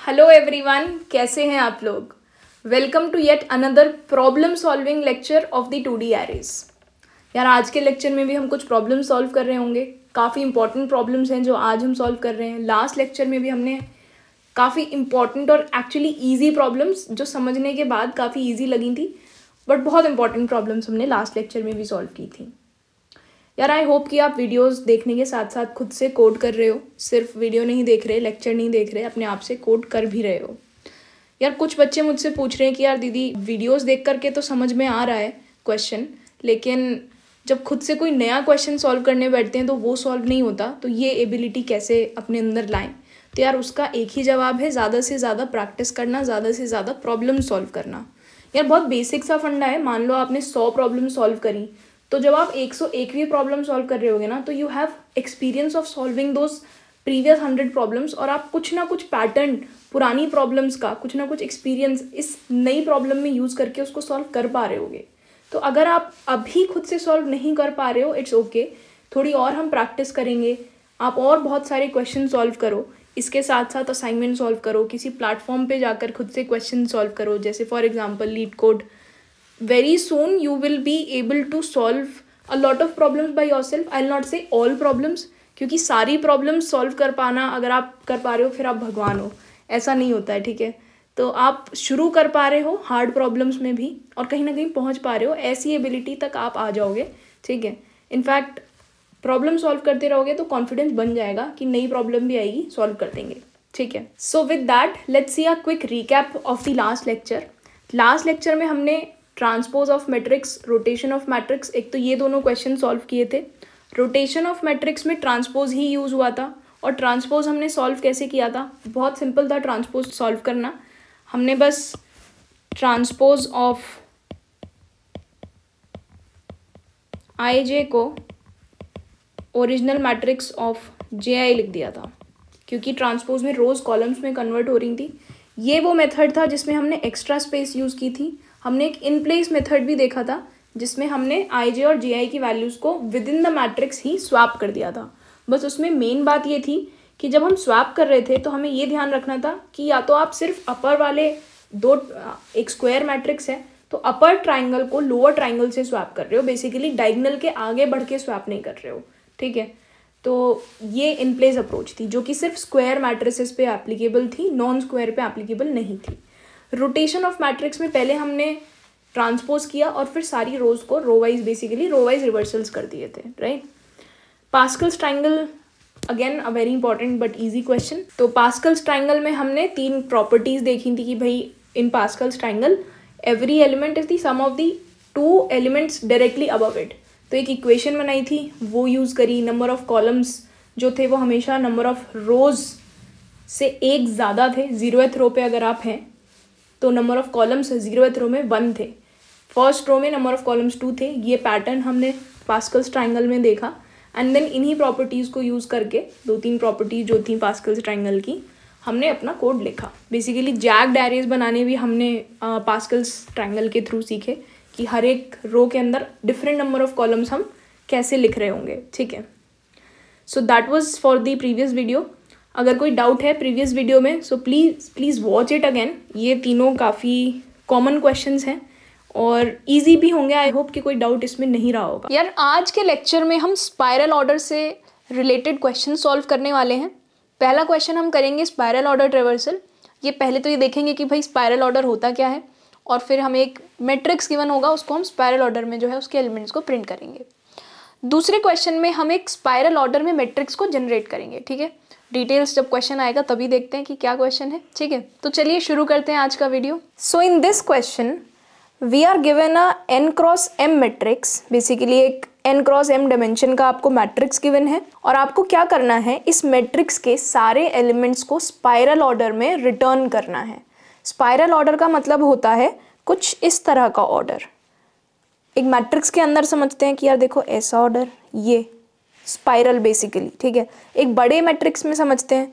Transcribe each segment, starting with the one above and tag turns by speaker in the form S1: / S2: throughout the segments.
S1: Hello everyone कैसे हैं आप लोग? Welcome to yet another problem solving lecture of the two D arrays यार, आज के लेक्चर में भी हम कुछ प्रॉब्लम सॉल्व कर रहे होंगे। काफ़ी इंपॉर्टेंट प्रॉब्लम्स हैं जो आज हम सॉल्व कर रहे हैं। लास्ट लेक्चर में भी हमने काफ़ी इंपॉर्टेंट और एक्चुअली ईजी प्रॉब्लम्स जो समझने के बाद काफ़ी ईजी लगी थी बट बहुत इंपॉर्टेंट प्रॉब्लम्स हमने लास्ट लेक्चर में भी सॉल्व की थी। यार आई होप कि आप वीडियोस देखने के साथ साथ खुद से कोड कर रहे हो। सिर्फ़ वीडियो नहीं देख रहे लेक्चर नहीं देख रहे, अपने आप से कोड कर भी रहे हो। यार, कुछ बच्चे मुझसे पूछ रहे हैं कि यार, दीदी वीडियोस देख करके तो समझ में आ रहा है क्वेश्चन लेकिन जब खुद से कोई नया क्वेश्चन सॉल्व करने बैठते हैं तो वो सॉल्व नहीं होता तो ये एबिलिटी कैसे अपने अंदर लाएँ? तो यार, उसका एक ही जवाब है, ज़्यादा से ज़्यादा प्रैक्टिस करना, ज़्यादा से ज़्यादा प्रॉब्लम सॉल्व करना। यार, बहुत बेसिक सा फंडा है, मान लो आपने सौ प्रॉब्लम सॉल्व करी तो जब आप एक सौ एकवीं प्रॉब्लम सॉल्व कर रहे होगे ना तो you have experience of solving those previous hundred problems और आप कुछ ना कुछ पैटर्न पुरानी प्रॉब्लम्स का, कुछ ना कुछ एक्सपीरियंस इस नई प्रॉब्लम में यूज़ करके उसको सॉल्व कर पा रहे होगे। तो अगर आप अभी खुद से सॉल्व नहीं कर पा रहे हो इट्स ओके okay. थोड़ी और हम प्रैक्टिस करेंगे। आप और बहुत सारे क्वेश्चन सॉल्व करो। इसके साथ साथ असाइनमेंट सॉल्व करो। किसी प्लेटफॉर्म पे जाकर खुद से क्वेश्चन सॉल्व करो। जैसे for example LeetCode very soon you will be able to solve a lot of problems by yourself. I'll not say all problems, क्योंकि सारी प्रॉब्लम्स सॉल्व कर पाना, अगर आप कर पा रहे हो, फिर आप भगवान हो। ऐसा नहीं होता है, ठीक है? तो आप शुरू कर पा रहे हो हार्ड प्रॉब्लम्स में भी, और कहीं ना कहीं पहुँच पा रहे हो, ऐसी एबिलिटी तक आप आ जाओगे, ठीक है? इनफैक्ट प्रॉब्लम सॉल्व करते रहोगे तो कॉन्फिडेंस बन जाएगा कि नई प्रॉब्लम भी आएगी सॉल्व कर देंगे, ठीक है? So with that let's see a quick recap of the last lecture last lecture में हमने transpose of matrix, rotation of matrix, एक तो ये दोनों क्वेश्चन सॉल्व किए थे। रोटेशन ऑफ़ मैट्रिक्स में ट्रांसपोज ही यूज़ हुआ था और ट्रांसपोज हमने सॉल्व कैसे किया था? बहुत सिंपल था ट्रांसपोज सॉल्व करना। हमने बस ट्रांसपोज ऑफ़ आई जे को original matrix of J I लिख दिया था, क्योंकि ट्रांसपोज में रोज़ कॉलम्स में कन्वर्ट हो रही थी। ये वो मेथड था जिसमें हमने एक्स्ट्रा स्पेस यूज़ की थी। हमने एक इन प्लेस मेथड भी देखा था, जिसमें हमने आई जे और जी आई की वैल्यूज़ को विद इन द मैट्रिक्स ही स्वैप कर दिया था। बस उसमें मेन बात ये थी कि जब हम स्वैप कर रहे थे तो हमें ये ध्यान रखना था कि या तो आप सिर्फ़ अपर वाले दो, एक स्क्वायर मैट्रिक्स है तो अपर ट्राइंगल को लोअर ट्राइंगल से स्वैप कर रहे हो। बेसिकली डायगनल के आगे बढ़ के स्वैप नहीं कर रहे हो, ठीक है? तो ये इन प्लेस अप्रोच थी, जो कि सिर्फ़ स्क्वायर मैट्रिसेस पे एप्लीकेबल थी नॉन स्क्वायर पे एप्लीकेबल नहीं थी। रोटेशन ऑफ़ मैट्रिक्स में पहले हमने ट्रांसपोज किया और फिर सारी रोज को row wise basically row wise reversals कर दिए थे right Pascal's triangle again a very important but easy question तो पास्कल्स ट्राइंगल में हमने तीन प्रॉपर्टीज़ देखी थी कि भाई in Pascal's triangle every element is the sum of the two elements directly above it तो एक इक्वेशन बनाई थी, वो यूज़ करी नंबर ऑफ़ कॉलम्स जो थे वो हमेशा नंबर ऑफ़ रोज से एक ज़्यादा थे जीरोथ रो पे अगर आप हैं तो number of columns zeroth row में वन थे। फ़र्स्ट रो में नंबर ऑफ़ कॉलम्स टू थे। ये पैटर्न हमने पास्कल्स ट्राइंगल में देखा। एंड देन इन्हीं प्रॉपर्टीज़ को यूज़ करके, दो तीन प्रॉपर्टीज़ जो थी पास्कल्स ट्राइंगल की, हमने अपना कोड लिखा। बेसिकली जैक डायरीज बनाने भी हमने पास्कल्स ट्राइंगल के थ्रू सीखे कि हर एक रो के अंदर डिफरेंट नंबर ऑफ़ कॉलम्स हम कैसे लिख रहे होंगे। ठीक है? So that was for the previous video अगर कोई डाउट है प्रीवियस वीडियो में so please please watch it again ये तीनों काफ़ी कॉमन क्वेश्चन हैं और इजी भी होंगे आई होप कि कोई डाउट इसमें नहीं रहा होगा। यार, आज के लेक्चर में हम स्पायरल ऑर्डर से रिलेटेड क्वेश्चन सॉल्व करने वाले हैं। पहला क्वेश्चन हम करेंगे स्पायरल ऑर्डर ट्रेवर्सल ये पहले तो ये देखेंगे कि भाई स्पायरल ऑर्डर होता क्या है और फिर हमें एक मैट्रिक्स गिवन होगा, उसको हम स्पायरल ऑर्डर में जो है, उसके एलिमेंट्स को प्रिंट करेंगे। दूसरे क्वेश्चन में हम एक स्पायरल ऑर्डर में मैट्रिक्स को जनरेट करेंगे, ठीक है? डिटेल्स जब क्वेश्चन आएगा तभी देखते हैं कि क्या क्वेश्चन है। ठीक है तो चलिए शुरू करते हैं आज का video so in this question we are given a n cross m matrix basically एक एन क्रॉस एम डायमेंशन का आपको मैट्रिक्स गिवन है और आपको क्या करना है? इस मैट्रिक्स के सारे एलिमेंट्स को स्पाइरल ऑर्डर में रिटर्न करना है। स्पाइरल ऑर्डर का मतलब होता है कुछ इस तरह का ऑर्डर एक मैट्रिक्स के अंदर समझते हैं कि यार देखो ऐसा ऑर्डर ये। स्पाइरल बेसिकली ठीक है? एक बड़े मैट्रिक्स में समझते हैं,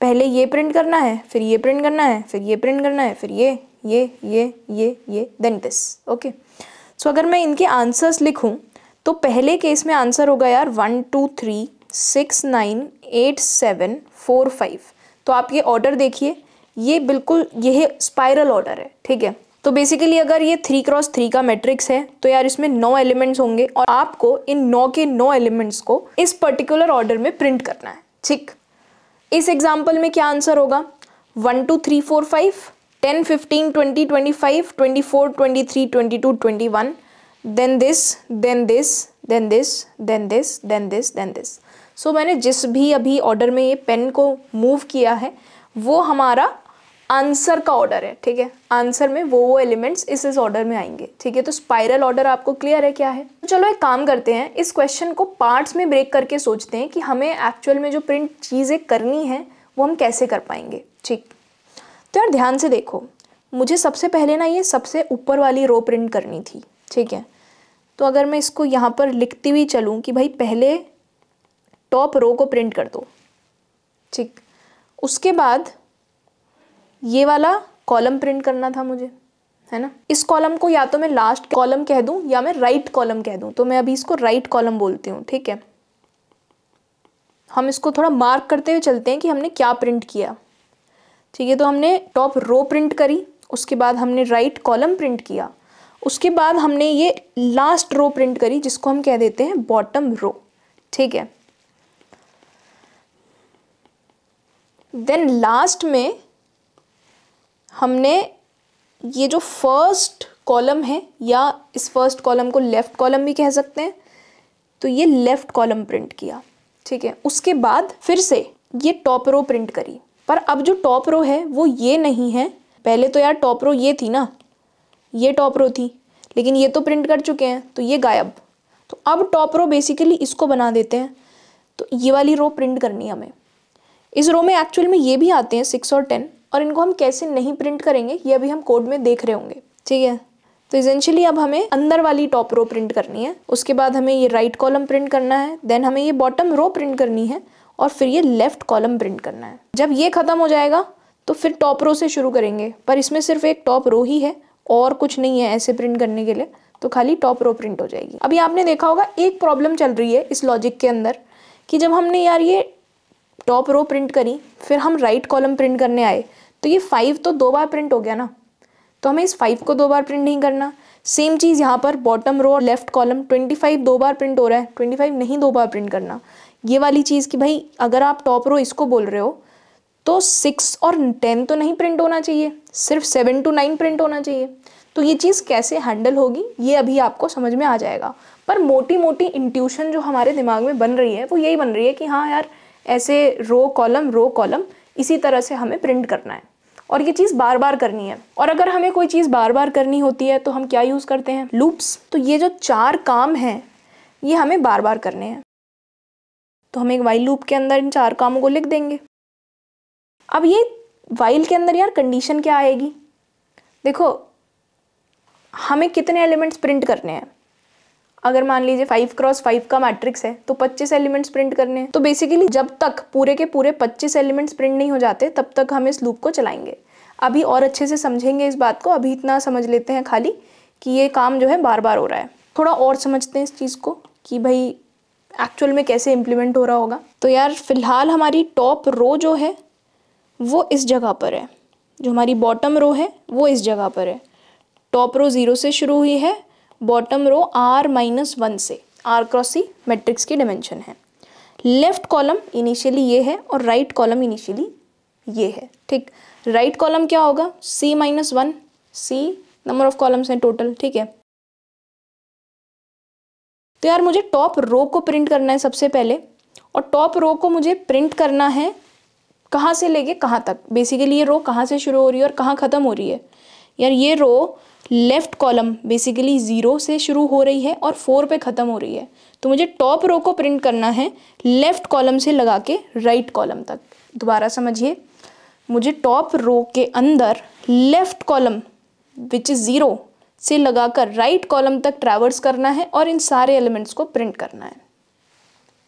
S1: पहले ये प्रिंट करना है, फिर ये प्रिंट करना है, फिर ये प्रिंट करना है, फिर ये ये ये ये ये देन दिस ओके सो अगर मैं इनके आंसर्स लिखूं तो पहले केस में आंसर होगा यार one two three six nine eight seven four five तो आप ये ऑर्डर देखिए, ये बिल्कुल ये स्पाइरल ऑर्डर है, ठीक है? तो बेसिकली अगर ये थ्री क्रॉस थ्री का मैट्रिक्स है तो यार इसमें नौ एलिमेंट्स होंगे और आपको इन नौ के नौ एलिमेंट्स को इस पर्टिकुलर ऑर्डर में प्रिंट करना है। ठीक? इस एग्ज़ाम्पल में क्या आंसर होगा? One two three four five ten fifteen twenty twenty five twenty four twenty three twenty two twenty one then this then this then this then this then this then this so मैंने जिस भी अभी order में ये pen को move किया है, वो हमारा आंसर का ऑर्डर है, ठीक है? आंसर में वो वो एलिमेंट्स इस इस ऑर्डर में आएँगे, ठीक है? तो स्पाइरल ऑर्डर आपको क्लियर है क्या है? तो चलो एक काम करते हैं, इस क्वेश्चन को पार्ट्स में ब्रेक करके सोचते हैं कि हमें एक्चुअल में जो प्रिंट चीज़ें करनी है, वो हम कैसे कर पाएँगे, ठीक? तो यार ध्यान से देखो, मुझे सबसे पहले ना ये सबसे ऊपर वाली रो प्रिंट करनी थी, ठीक है? तो अगर मैं इसको यहाँ पर लिखती हुई चलूँ कि भाई पहले टॉप रो को प्रिंट कर दो, ठीक? उसके बाद ये वाला कॉलम प्रिंट करना था मुझे, है ना? इस कॉलम को या तो मैं लास्ट कॉलम कह दूँ या मैं राइट कॉलम कह दूँ। तो मैं अभी इसको राइट कॉलम बोलती हूँ, ठीक है? हम इसको थोड़ा मार्क करते हुए चलते हैं कि हमने क्या प्रिंट किया। ठीक है तो हमने टॉप रो प्रिंट करी, उसके बाद हमने राइट कॉलम प्रिंट किया। उसके बाद हमने ये लास्ट रो प्रिंट करी, जिसको हम कह देते हैं बॉटम रो ठीक है? देन लास्ट में हमने ये जो फ़र्स्ट कॉलम है, या इस फ़र्स्ट कॉलम को लेफ़्ट कॉलम भी कह सकते हैं तो ये लेफ़्ट कॉलम प्रिंट किया, ठीक है? उसके बाद फिर से ये टॉप रो प्रिंट करी। पर अब जो टॉप रो है, वो ये नहीं है। पहले तो यार टॉप रो ये थी ना, ये टॉप रो थी, लेकिन ये तो प्रिंट कर चुके हैं तो ये गायब। तो अब टॉप रो बेसिकली इसको बना देते हैं। तो ये वाली रो प्रिंट करनी है हमें। इस रो में एक्चुअल में ये भी आते हैं सिक्स और टेन और इनको हम कैसे नहीं प्रिंट करेंगे, ये अभी हम कोड में देख रहे होंगे, ठीक है? तो इजेंशियली अब हमें अंदर वाली टॉप रो प्रिंट करनी है, उसके बाद हमें ये राइट कॉलम प्रिंट करना है देन हमें ये बॉटम रो प्रिंट करनी है, और फिर ये लेफ़्ट कॉलम प्रिंट करना है। जब ये खत्म हो जाएगा तो फिर टॉप रो से शुरू करेंगे, पर इसमें सिर्फ़ एक टॉप रो ही है, और कुछ नहीं है ऐसे प्रिंट करने के लिए तो खाली टॉप रो प्रिंट हो जाएगी। अभी आपने देखा होगा, एक प्रॉब्लम चल रही है इस लॉजिक के अंदर, कि जब हमने यार ये टॉप रो प्रिंट करी, फिर हम राइट कॉलम प्रिंट करने आए तो ये फाइव तो दो बार प्रिंट हो गया ना। तो हमें इस फाइव को दो बार प्रिंट नहीं करना। सेम चीज़ यहाँ पर बॉटम रो और लेफ़्ट कॉलम ट्वेंटी फाइव दो बार प्रिंट हो रहा है। ट्वेंटी फाइव नहीं दो बार प्रिंट करना। ये वाली चीज़ कि भाई, अगर आप टॉप रो इसको बोल रहे हो तो सिक्स और टेन तो नहीं प्रिंट होना चाहिए। सिर्फ़ सेवन टू नाइन प्रिंट होना चाहिए। तो ये चीज़ कैसे हैंडल होगी, ये अभी आपको समझ में आ जाएगा। पर मोटी मोटी इंट्यूशन जो हमारे दिमाग में बन रही है, वो यही बन रही है कि हाँ यार, ऐसे रो कॉलम रो कॉलम इसी तरह से हमें प्रिंट करना है। और ये चीज़ बार बार करनी है। और अगर हमें कोई चीज़ बार बार करनी होती है तो हम क्या यूज़ करते हैं? लूप्स। तो ये जो चार काम हैं, ये हमें बार बार करने हैं। तो हम एक वाइल लूप के अंदर इन चार कामों को लिख देंगे। अब ये वाइल के अंदर यार कंडीशन क्या आएगी? देखो, हमें कितने एलिमेंट्स प्रिंट करने हैं? अगर मान लीजिए फाइव क्रॉस फाइव का मैट्रिक्स है तो पच्चीस एलिमेंट्स प्रिंट करने हैं। तो बेसिकली जब तक पूरे के पूरे पच्चीस एलिमेंट्स प्रिंट नहीं हो जाते, तब तक हम इस लूप को चलाएँगे। अभी और अच्छे से समझेंगे इस बात को, अभी इतना समझ लेते हैं खाली कि ये काम जो है बार बार हो रहा है। थोड़ा और समझते हैं इस चीज़ को कि भाई एक्चुअल में कैसे इम्प्लीमेंट हो रहा होगा। तो यार, फ़िलहाल हमारी टॉप रो जो है, वो इस जगह पर है। जो हमारी बॉटम रो है, वो इस जगह पर है। टॉप रो ज़ीरो से शुरू हुई है bottom row r minus one से। आर क्रॉस सी मैट्रिक्स की डिमेंशन है। लेफ़्ट कॉलम इनिशियली ये है और राइट कॉलम इनिशियली ये है। ठीक? राइट कॉलम क्या होगा? C minus one c number of columns हैं टोटल ठीक है? तो यार मुझे टॉप रो को प्रिंट करना है सबसे पहले और टॉप रो को मुझे प्रिंट करना है कहाँ से लेके कहाँ तक? बेसिकली ये रो कहाँ से शुरू हो रही है और कहाँ ख़त्म हो रही है? यार ये row left column basically zero से शुरू हो रही है और फोर पे ख़त्म हो रही है। तो मुझे टॉप रो को प्रिंट करना है लेफ़्ट कॉलम से लगा के राइट right कॉलम तक। दोबारा समझिए। मुझे टॉप रो के अंदर left column which is zero से लगाकर राइट कॉलम तक ट्रैवर्स करना है और इन सारे एलिमेंट्स को प्रिंट करना है।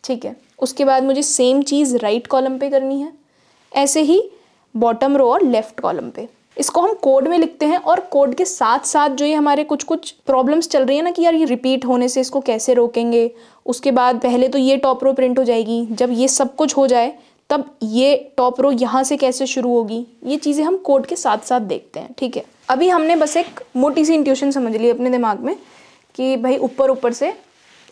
S1: ठीक है? उसके बाद मुझे सेम चीज़ राइट कॉलम पे करनी है। ऐसे ही बॉटम रो और लेफ़्ट कॉलम पे। इसको हम कोड में लिखते हैं और कोड के साथ साथ जो ये हमारे कुछ कुछ प्रॉब्लम्स चल रही है ना कि यार ये रिपीट होने से इसको कैसे रोकेंगे? उसके बाद पहले तो ये टॉप रो प्रिंट हो जाएगी। जब ये सब कुछ हो जाए, तब ये टॉप रो यहाँ से कैसे शुरू होगी? ये चीज़ें हम कोड के साथ साथ देखते हैं, ठीक है? अभी हमने बस एक मोटी सी इंट्यूशन समझ ली अपने दिमाग में कि भाई ऊपर ऊपर से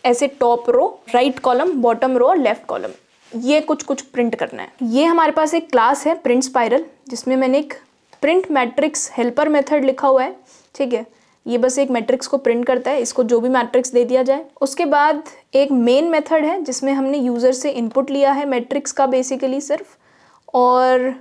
S1: ऐसे top row right column bottom row और लेफ़्ट कॉलम ये कुछ कुछ प्रिंट करना है। ये हमारे पास एक क्लास है प्रिंट स्पाइरल जिसमें मैंने एक प्रिंट मैट्रिक्स हेल्पर मेथड लिखा हुआ है, ठीक है? ये बस एक मैट्रिक्स को प्रिंट करता है, इसको जो भी मैट्रिक्स दे दिया जाए। उसके बाद एक मेन मेथड है, जिसमें हमने यूज़र से इनपुट लिया है मैट्रिक्स का बेसिकली सिर्फ़, और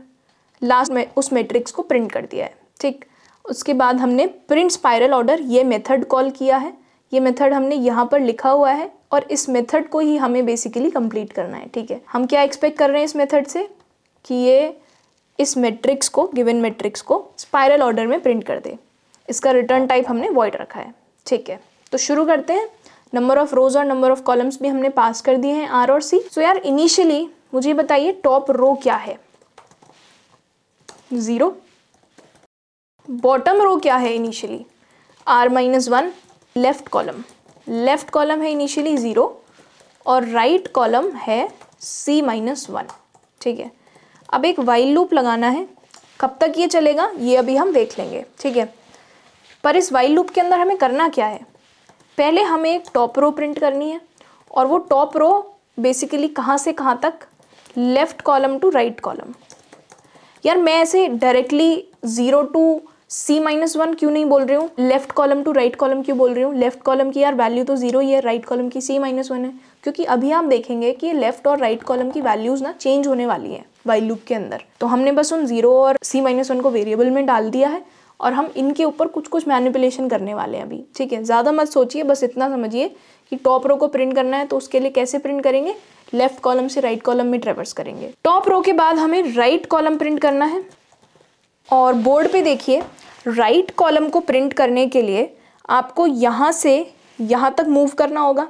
S1: लास्ट में उस मैट्रिक्स को प्रिंट कर दिया है, ठीक? उसके बाद हमने प्रिंट स्पायरल ऑर्डर, ये मेथड कॉल किया है। ये मेथड हमने यहाँ पर लिखा हुआ है, और इस मेथड को ही हमें बेसिकली कंप्लीट करना है, ठीक है? हम क्या एक्सपेक्ट कर रहे हैं इस मेथड से? कि ये इस मेट्रिक्स को गिवन मेट्रिक्स को स्पाइरल ऑर्डर में प्रिंट कर दे। इसका रिटर्न टाइप हमने वॉइड रखा है। ठीक है तो शुरू करते हैं। नंबर ऑफ़ रोज और नंबर ऑफ़ कॉलम्स भी हमने पास कर दिए हैं आर और सी सो यार इनिशियली मुझे बताइए टॉप रो क्या है? ज़ीरो बॉटम रो क्या है initially r minus one left column left column है इनिशियली ज़ीरो और राइट right कॉलम है सी माइनस वन ठीक है अब एक वाइल लूप लगाना है। कब तक ये चलेगा, ये अभी हम देख लेंगे, ठीक है? पर इस वाइल लूप के अंदर हमें करना क्या है? पहले हमें एक टॉप रो प्रिंट करनी है और वो टॉप रो बेसिकली कहाँ से कहाँ तक? Left column to right column यार, मैं ऐसे directly zero to c minus one क्यों नहीं बोल रही हूँ? Left column to right column क्यों बोल रही हूँ? लेफ़्ट कॉलम की यार वैल्यू तो ज़ीरो ही है राइट कॉलम की सी माइनस वन है। क्योंकि अभी आप देखेंगे कि लेफ़्ट और राइट कॉलम की वैल्यूज़ ना चेंज होने वाली है। वाइल लूप के अंदर। तो हमने बस उन ज़ीरो और सी माइनस वन को वेरिएबल में डाल दिया है और हम इनके ऊपर कुछ कुछ मैनिपुलेशन करने वाले हैं अभी। ठीक है, ज़्यादा मत सोचिए, बस इतना समझिए कि टॉप रो को प्रिंट करना है तो उसके लिए कैसे प्रिंट करेंगे? लेफ़्ट कॉलम से राइट कॉलम में ट्रेवर्स करेंगे। टॉप रो के बाद हमें राइट कॉलम प्रिंट करना है। और बोर्ड पे देखिए राइट कॉलम को प्रिंट करने के लिए आपको यहाँ से यहाँ तक मूव करना होगा।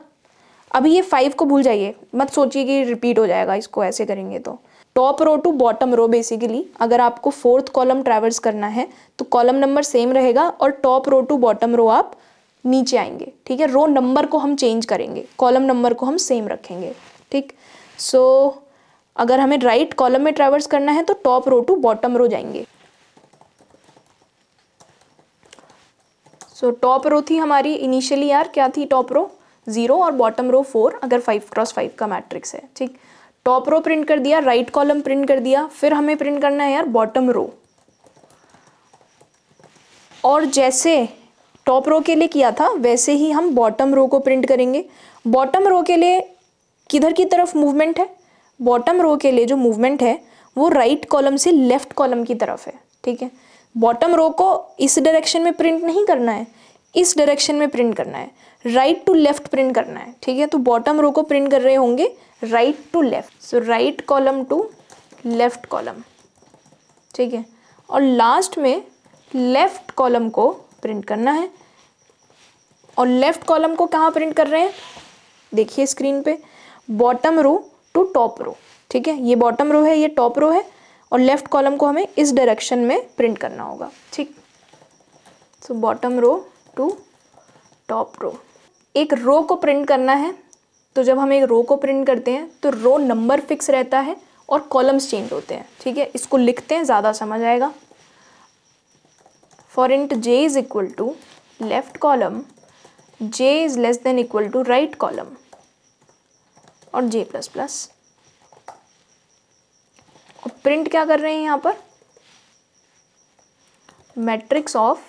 S1: अभी ये फाइव को भूल जाइए। मत सोचिए कि रिपीट हो जाएगा, इसको ऐसे करेंगे तो। Top row to bottom row basically अगर आपको फोर्थ कॉलम ट्रैवर्स करना है तो कॉलम नंबर सेम रहेगा और top row to bottom row आप नीचे आएँगे ठीक है? रो नंबर को हम चेंज करेंगे कॉलम नंबर को हम सेम रखेंगे ठीक? सो so, अगर हमें राइट right कॉलम में ट्रैवर्स करना है तो top row to bottom row जाएँगे। सो टॉप रो थी हमारी इनिशियली यार क्या थी टॉप रो? ज़ीरो और बॉटम रो फोर अगर फाइव क्रॉस फाइव का मैट्रिक्स है ठीक? टॉप रो प्रिंट कर दिया, राइट कॉलम प्रिंट कर दिया, फिर हमें प्रिंट करना है यार बॉटम रो। और जैसे टॉप रो के लिए किया था, वैसे ही हम बॉटम रो को प्रिंट करेंगे। बॉटम रो के लिए किधर की तरफ़ मूवमेंट है? बॉटम रो के लिए जो मूवमेंट है, वो राइट right कॉलम से लेफ़्ट कॉलम की तरफ़ है, ठीक है? बॉटम रो को इस डायरेक्शन में प्रिंट नहीं करना है, इस डायरेक्शन में प्रिंट करना है। राइट टू लेफ़्ट प्रिंट करना है, ठीक है? तो बॉटम रो को प्रिंट कर रहे होंगे right to left so right column to left column ठीक है? और लास्ट में लेफ़्ट कॉलम को प्रिंट करना है। और लेफ़्ट कॉलम को कहाँ प्रिंट कर रहे हैं? देखिए स्क्रीन पे। Bottom row to top row ठीक है? ये बॉटम रो है, ये टॉप रो है। और लेफ़्ट कॉलम को हमें इस डायरेक्शन में प्रिंट करना होगा, ठीक? So bottom row to top row एक रो को प्रिंट करना है तो जब हम एक रो को प्रिंट करते हैं तो रो नंबर फिक्स रहता है और कॉलम्स चेंज होते हैं, ठीक है? इसको लिखते हैं, ज़्यादा समझ आएगा। For int j is equal to left column j is less than equal to right column और जे प्लस प्लस और प्रिंट क्या कर रहे हैं यहाँ पर? मैट्रिक्स ऑफ़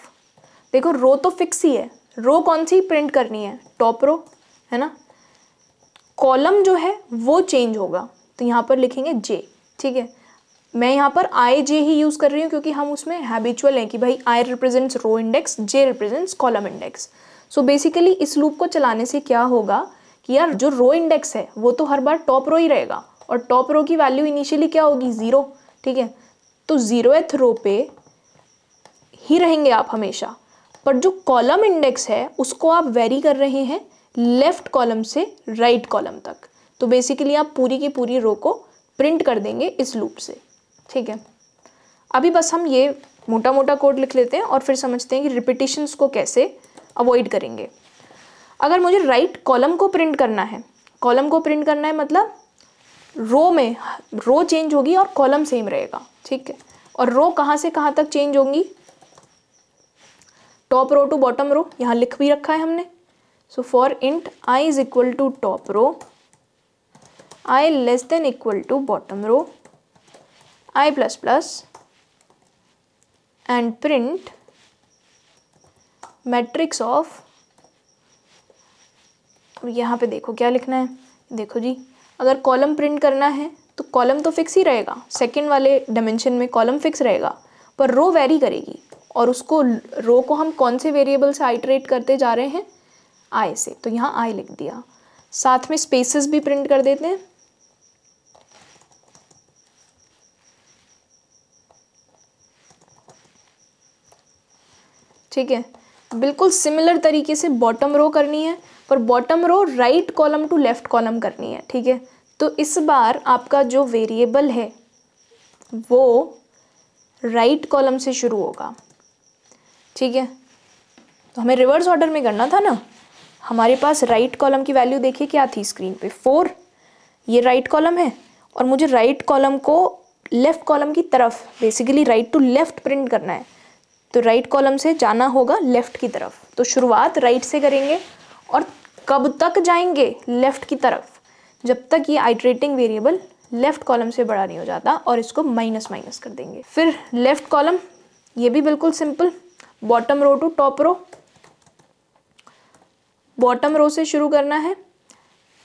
S1: देखो रो तो फिक्स ही है रो कौन सी? प्रिंट करनी है। टॉप रो, है ना? कॉलम जो है, वो चेंज होगा। तो यहाँ पर लिखेंगे जे ठीक है? मैं यहाँ पर आई जे ही यूज़ कर रही हूँ क्योंकि हम उसमें हैबिचुअल हैं कि भाई i represents row index j represents column index so basically इस लूप को चलाने से क्या होगा कि यार जो रो इंडेक्स है, वो तो हर बार टॉप रो ही रहेगा। और टॉप रो की वैल्यू इनिशियली क्या होगी? ज़ीरो ठीक है? तो ज़ीरो एथ रो पे ही रहेंगे आप हमेशा। पर जो कॉलम इंडेक्स है, उसको आप वेरी कर रहे हैं लेफ़्ट कॉलम से राइट right कॉलम तक। तो बेसिकली आप पूरी की पूरी रो को प्रिंट कर देंगे इस लूप से। ठीक है? अभी बस हम ये मोटा मोटा कोड लिख लेते हैं और फिर समझते हैं कि रिपीटिशंस को कैसे अवॉइड करेंगे। अगर मुझे राइट right कॉलम को प्रिंट करना है कॉलम को प्रिंट करना है मतलब रो में रो चेंज होगी और कॉलम सेम रहेगा। ठीक है? और रो कहाँ से कहाँ तक चेंज होंगी? Top row to bottom row, यहाँ लिख भी रखा है हमने। So for int i is equal to top row i less than equal to bottom row i plus plus and print matrix of यहाँ पे देखो क्या लिखना है। देखो जी, अगर कॉलम प्रिंट करना है तो कॉलम तो फिक्स ही रहेगा। सेकंड वाले डायमेंशन में कॉलम फिक्स रहेगा, पर रो वेरी करेगी। और उसको रो को हम कौन से वेरिएबल से आइटरेट करते जा रहे हैं? आई से। तो यहाँ आई लिख दिया। साथ में स्पेसेस भी प्रिंट कर देते हैं। ठीक है? बिल्कुल सिमिलर तरीके से बॉटम रो करनी है, पर bottom row right column to left column करनी है, ठीक है? तो इस बार आपका जो वेरिएबल है, वो राइट right कॉलम से शुरू होगा। ठीक है? तो हमें रिवर्स ऑर्डर में करना था ना? हमारे पास राइट कॉलम की वैल्यू देखिए क्या थी स्क्रीन पे। फोर ये राइट कॉलम है और मुझे राइट कॉलम को लेफ़्ट कॉलम की तरफ़ basically right to left print करना है। तो राइट कॉलम से जाना होगा लेफ़्ट की तरफ़। तो शुरुआत राइट से करेंगे और कब तक जाएँगे लेफ़्ट की तरफ़? जब तक ये आइट्रेटिंग वेरिएबल लेफ़्ट कॉलम से बड़ा नहीं हो जाता और इसको माइनस माइनस कर देंगे। फिर लेफ़्ट कॉलम ये भी बिल्कुल simple bottom row to top row. Bottom row से शुरू करना है,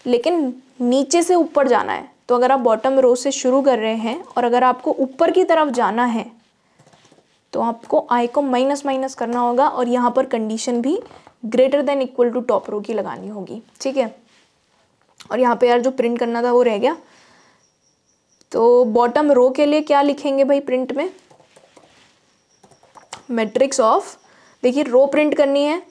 S1: लेकिन नीचे से ऊपर जाना है। तो अगर आप बॉटम रो से शुरू कर रहे हैं और अगर आपको ऊपर की तरफ़ जाना है तो आपको आई को माइनस माइनस करना होगा और यहाँ पर कंडीशन भी greater than equal to top row की लगानी होगी, ठीक है? और यहाँ पे यार जो प्रिंट करना था वो रह गया। तो बॉटम रो के लिए क्या लिखेंगे भाई प्रिंट में? मैट्रिक्स ऑफ़ देखिए रो प्रिंट करनी है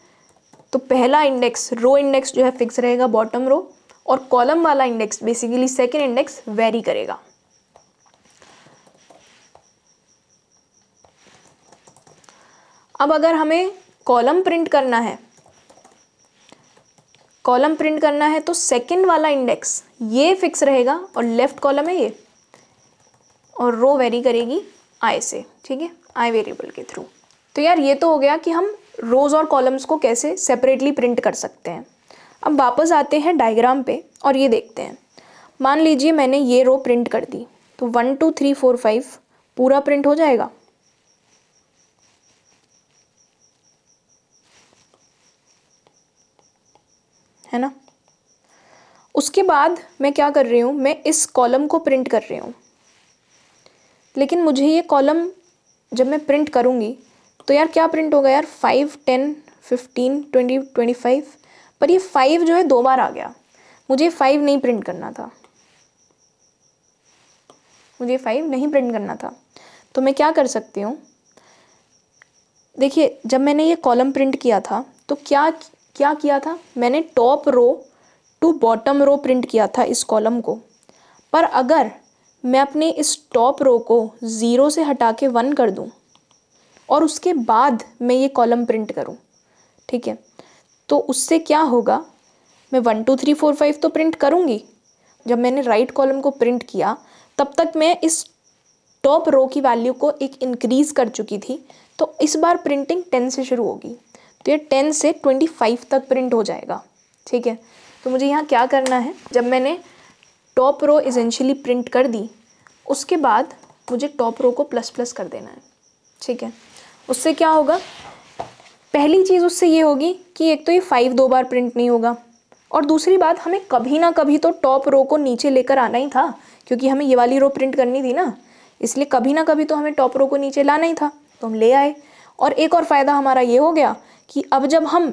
S1: तो पहला इंडेक्स रो इंडेक्स जो है फिक्स रहेगा बॉटम रो और कॉलम वाला index basically second index vary करेगा। अब अगर हमें कॉलम प्रिंट करना है कॉलम प्रिंट करना है तो सेकंड वाला इंडेक्स ये फिक्स रहेगा और लेफ़्ट कॉलम है ये, और रो वेरी करेगी आई से, ठीक है? आई वेरिएबल के थ्रू तो यार ये तो हो गया कि हम रोज़ और कॉलम्स को कैसे सेपरेटली प्रिंट कर सकते हैं। अब वापस आते हैं डायग्राम पे और ये देखते हैं। मान लीजिए मैंने ये रो प्रिंट कर दी तो one two three four five पूरा प्रिंट हो जाएगा। है ना? उसके बाद मैं क्या कर रही हूँ, मैं इस कॉलम को प्रिंट कर रही हूँ। लेकिन मुझे ये कॉलम जब मैं प्रिंट करूँगी तो यार क्या प्रिंट होगा यार? Five ten fifteen twenty twenty five पर ये फाइव जो है, दो बार आ गया। मुझे फाइव नहीं प्रिंट करना था। मुझे फाइव नहीं प्रिंट करना था। तो मैं क्या कर सकती हूँ? देखिए, जब मैंने ये कॉलम प्रिंट किया था तो क्या क्या किया था? मैंने top row to bottom row print किया था इस कॉलम को। पर अगर मैं अपने इस टॉप रो को ज़ीरो से हटा के वन कर दूँ और उसके बाद मैं ये कॉलम प्रिंट करूँ, ठीक है? तो उससे क्या होगा? मैं one two three four five तो प्रिंट करूँगी। जब मैंने राइट right कॉलम को प्रिंट किया, तब तक मैं इस टॉप रो की वैल्यू को एक इंक्रीज़ कर चुकी थी। तो इस बार प्रिंटिंग टेन से शुरू होगी। तो ये टेन से ट्वेंटी फाइव तक प्रिंट हो जाएगा, ठीक है? तो मुझे यहाँ क्या करना है? जब मैंने टॉप रो इजेंशली प्रिंट कर दी, उसके बाद मुझे टॉप रो को प्लस प्लस कर देना है, ठीक है? उससे क्या होगा? पहली चीज़ उससे ये होगी कि एक तो ये फाइव दो बार प्रिंट नहीं होगा और दूसरी बात, हमें कभी ना कभी तो टॉप रो को नीचे लेकर आना ही था, क्योंकि हमें ये वाली रो प्रिंट करनी थी ना। इसलिए कभी ना कभी तो हमें टॉप रो को नीचे लाना ही था। तो हम ले आए। और एक और फ़ायदा हमारा ये हो गया कि अब जब हम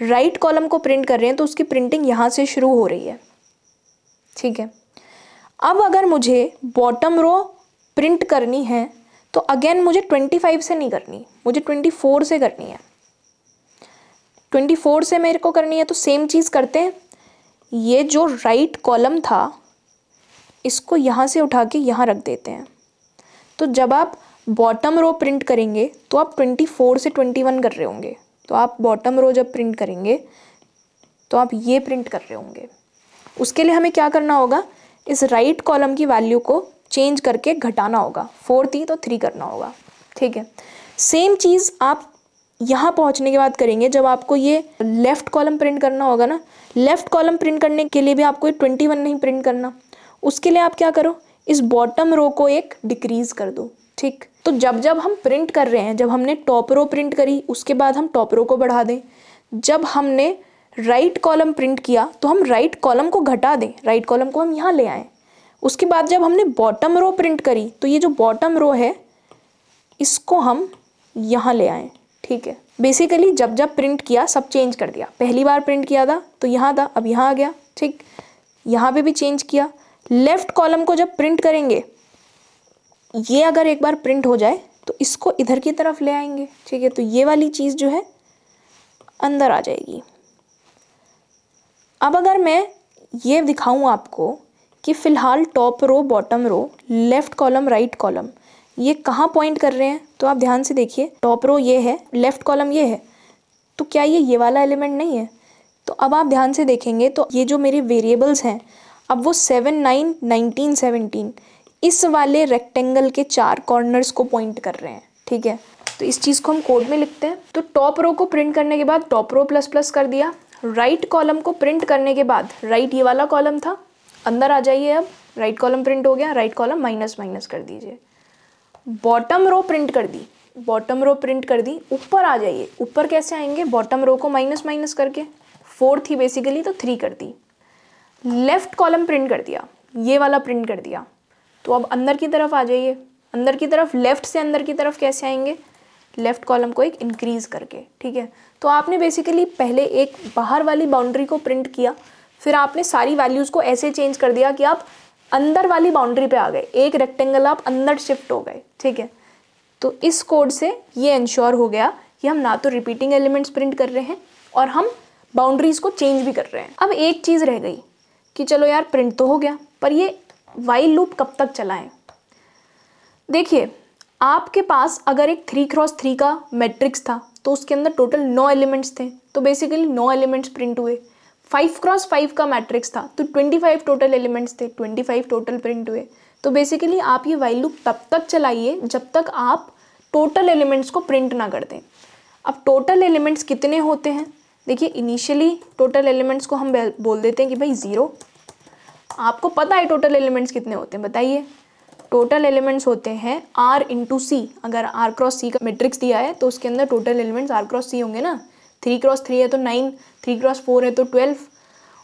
S1: राइट कॉलम को प्रिंट कर रहे हैं तो उसकी प्रिंटिंग यहाँ से शुरू हो रही है। ठीक है? अब अगर मुझे बॉटम रो प्रिंट करनी है तो अगेन मुझे ट्वेंटी फाइव से नहीं करनी, मुझे ट्वेंटी फोर से करनी है। ट्वेंटी फोर से मेरे को करनी है तो सेम चीज़ करते हैं। ये जो राइट कॉलम था, इसको यहाँ से उठा के यहाँ रख देते हैं। तो जब आप बॉटम रो प्रिंट करेंगे तो आप ट्वेंटी फोर से ट्वेंटी वन कर रहे होंगे। तो आप बॉटम रो जब प्रिंट करेंगे तो आप ये प्रिंट कर रहे होंगे। उसके लिए हमें क्या करना होगा? इस राइट right कॉलम की वैल्यू को चेंज करके घटाना होगा। फोर थी तो थ्री करना होगा। ठीक है? सेम चीज़ आप यहाँ पहुँचने के बाद करेंगे। जब आपको ये लेफ़्ट कॉलम प्रिंट करना होगा ना लेफ़्ट कॉलम प्रिंट करने के लिए भी आपको ट्वेंटी वन नहीं प्रिंट करना। उसके लिए आप क्या करो? इस बॉटम रो को एक डिक्रीज़ कर दो। ठीक? तो जब जब हम प्रिंट कर रहे हैं, जब हमने टॉप रो प्रिंट करी, उसके बाद हम टॉप रो को बढ़ा दें। जब हमने राइट कॉलम प्रिंट किया तो हम राइट कॉलम को घटा दें। राइट कॉलम को हम यहाँ ले आएँ। उसके बाद जब हमने बॉटम रो प्रिंट करी तो ये जो बॉटम रो है, इसको हम यहाँ ले आए, ठीक है? बेसिकली जब जब प्रिंट किया, सब चेंज कर दिया। पहली बार प्रिंट किया था तो यहाँ था, अब यहाँ आ गया, ठीक? यहाँ पे भी चेंज किया। लेफ़्ट कॉलम को जब प्रिंट करेंगे, ये अगर एक बार प्रिंट हो जाए तो इसको इधर की तरफ़ ले आएँगे, ठीक है? तो ये वाली चीज़ जो है, अंदर आ जाएगी। अब अगर मैं ये दिखाऊँ आपको कि फ़िलहाल top row bottom row left column right column ये कहाँ पॉइंट कर रहे हैं? तो आप ध्यान से देखिए टॉप रो ये है लेफ़्ट कॉलम ये है। तो क्या ये ये वाला एलिमेंट नहीं है? तो अब आप ध्यान से देखेंगे तो ये जो मेरे वेरिएबल्स हैं, अब वो सेवन नाइन नाइनटीन सेवनटीन इस वाले रेक्टेंगल के चार कॉर्नर्स को पॉइंट कर रहे हैं, ठीक है? तो इस चीज़ को हम कोड में लिखते हैं। तो टॉप रो को प्रिंट करने के बाद टॉप रो प्लस प्लस कर दिया। राइट right कॉलम को प्रिंट करने के बाद राइट right ये वाला कॉलम था। अंदर आ जाइए अब राइट कॉलम प्रिंट हो गया राइट कॉलम माइनस माइनस कर दीजिए। बॉटम रो प्रिंट कर दी बॉटम रो प्रिंट कर दी, ऊपर आ जाइए। ऊपर कैसे आएँगे? बॉटम रो को माइनस माइनस करके। फोर थी बेसिकली तो थ्री कर दी। लेफ़्ट कॉलम प्रिंट कर दिया, ये वाला प्रिंट कर दिया। तो अब अंदर की तरफ़ आ जाइए। अंदर की तरफ़ लेफ़्ट से अंदर की तरफ़ कैसे आएँगे? लेफ़्ट कॉलम को एक इंक्रीज करके, ठीक है? तो आपने बेसिकली पहले एक बाहर वाली बाउंड्री को प्रिंट किया। फिर आपने सारी वैल्यूज़ को ऐसे चेंज कर दिया कि आप अंदर वाली बाउंड्री पे आ गए। एक रेक्टेंगल आप अंदर शिफ्ट हो गए, ठीक है? तो इस कोड से ये इंश्योर हो गया कि हम ना तो रिपीटिंग एलिमेंट्स प्रिंट कर रहे हैं और हम बाउंड्रीज को चेंज भी कर रहे हैं। अब एक चीज़ रह गई कि चलो यार प्रिंट तो हो गया, पर ये वाइल लूप कब तक चलाएँ? देखिए, आपके पास अगर एक थ्री क्रॉस थ्री का मैट्रिक्स था तो उसके अंदर टोटल नौ एलिमेंट्स थे। तो बेसिकली नौ एलिमेंट्स प्रिंट हुए। फाइव क्रॉस फाइव का मैट्रिक्स था तो ट्वेंटी फाइव टोटल एलिमेंट्स थे ट्वेंटी फाइव टोटल प्रिंट हुए। तो बेसिकली आप ये वाइल लूप तब तक चलाइए जब तक आप टोटल एलिमेंट्स को प्रिंट ना कर दें। अब टोटल एलिमेंट्स कितने होते हैं? देखिए इनिशियली टोटल एलिमेंट्स को हम बोल देते हैं कि भाई ज़ीरो आपको पता है टोटल एलिमेंट्स कितने होते हैं? बताइए। टोटल एलिमेंट्स होते हैं आर इंटू सी अगर आर क्रॉस सी का मेट्रिक्स दिया है तो उसके अंदर total elements r cross c होंगे ना? थ्री क्रॉस थ्री है तो नाइन, थ्री क्रॉस फोर है तो ट्वेल्व।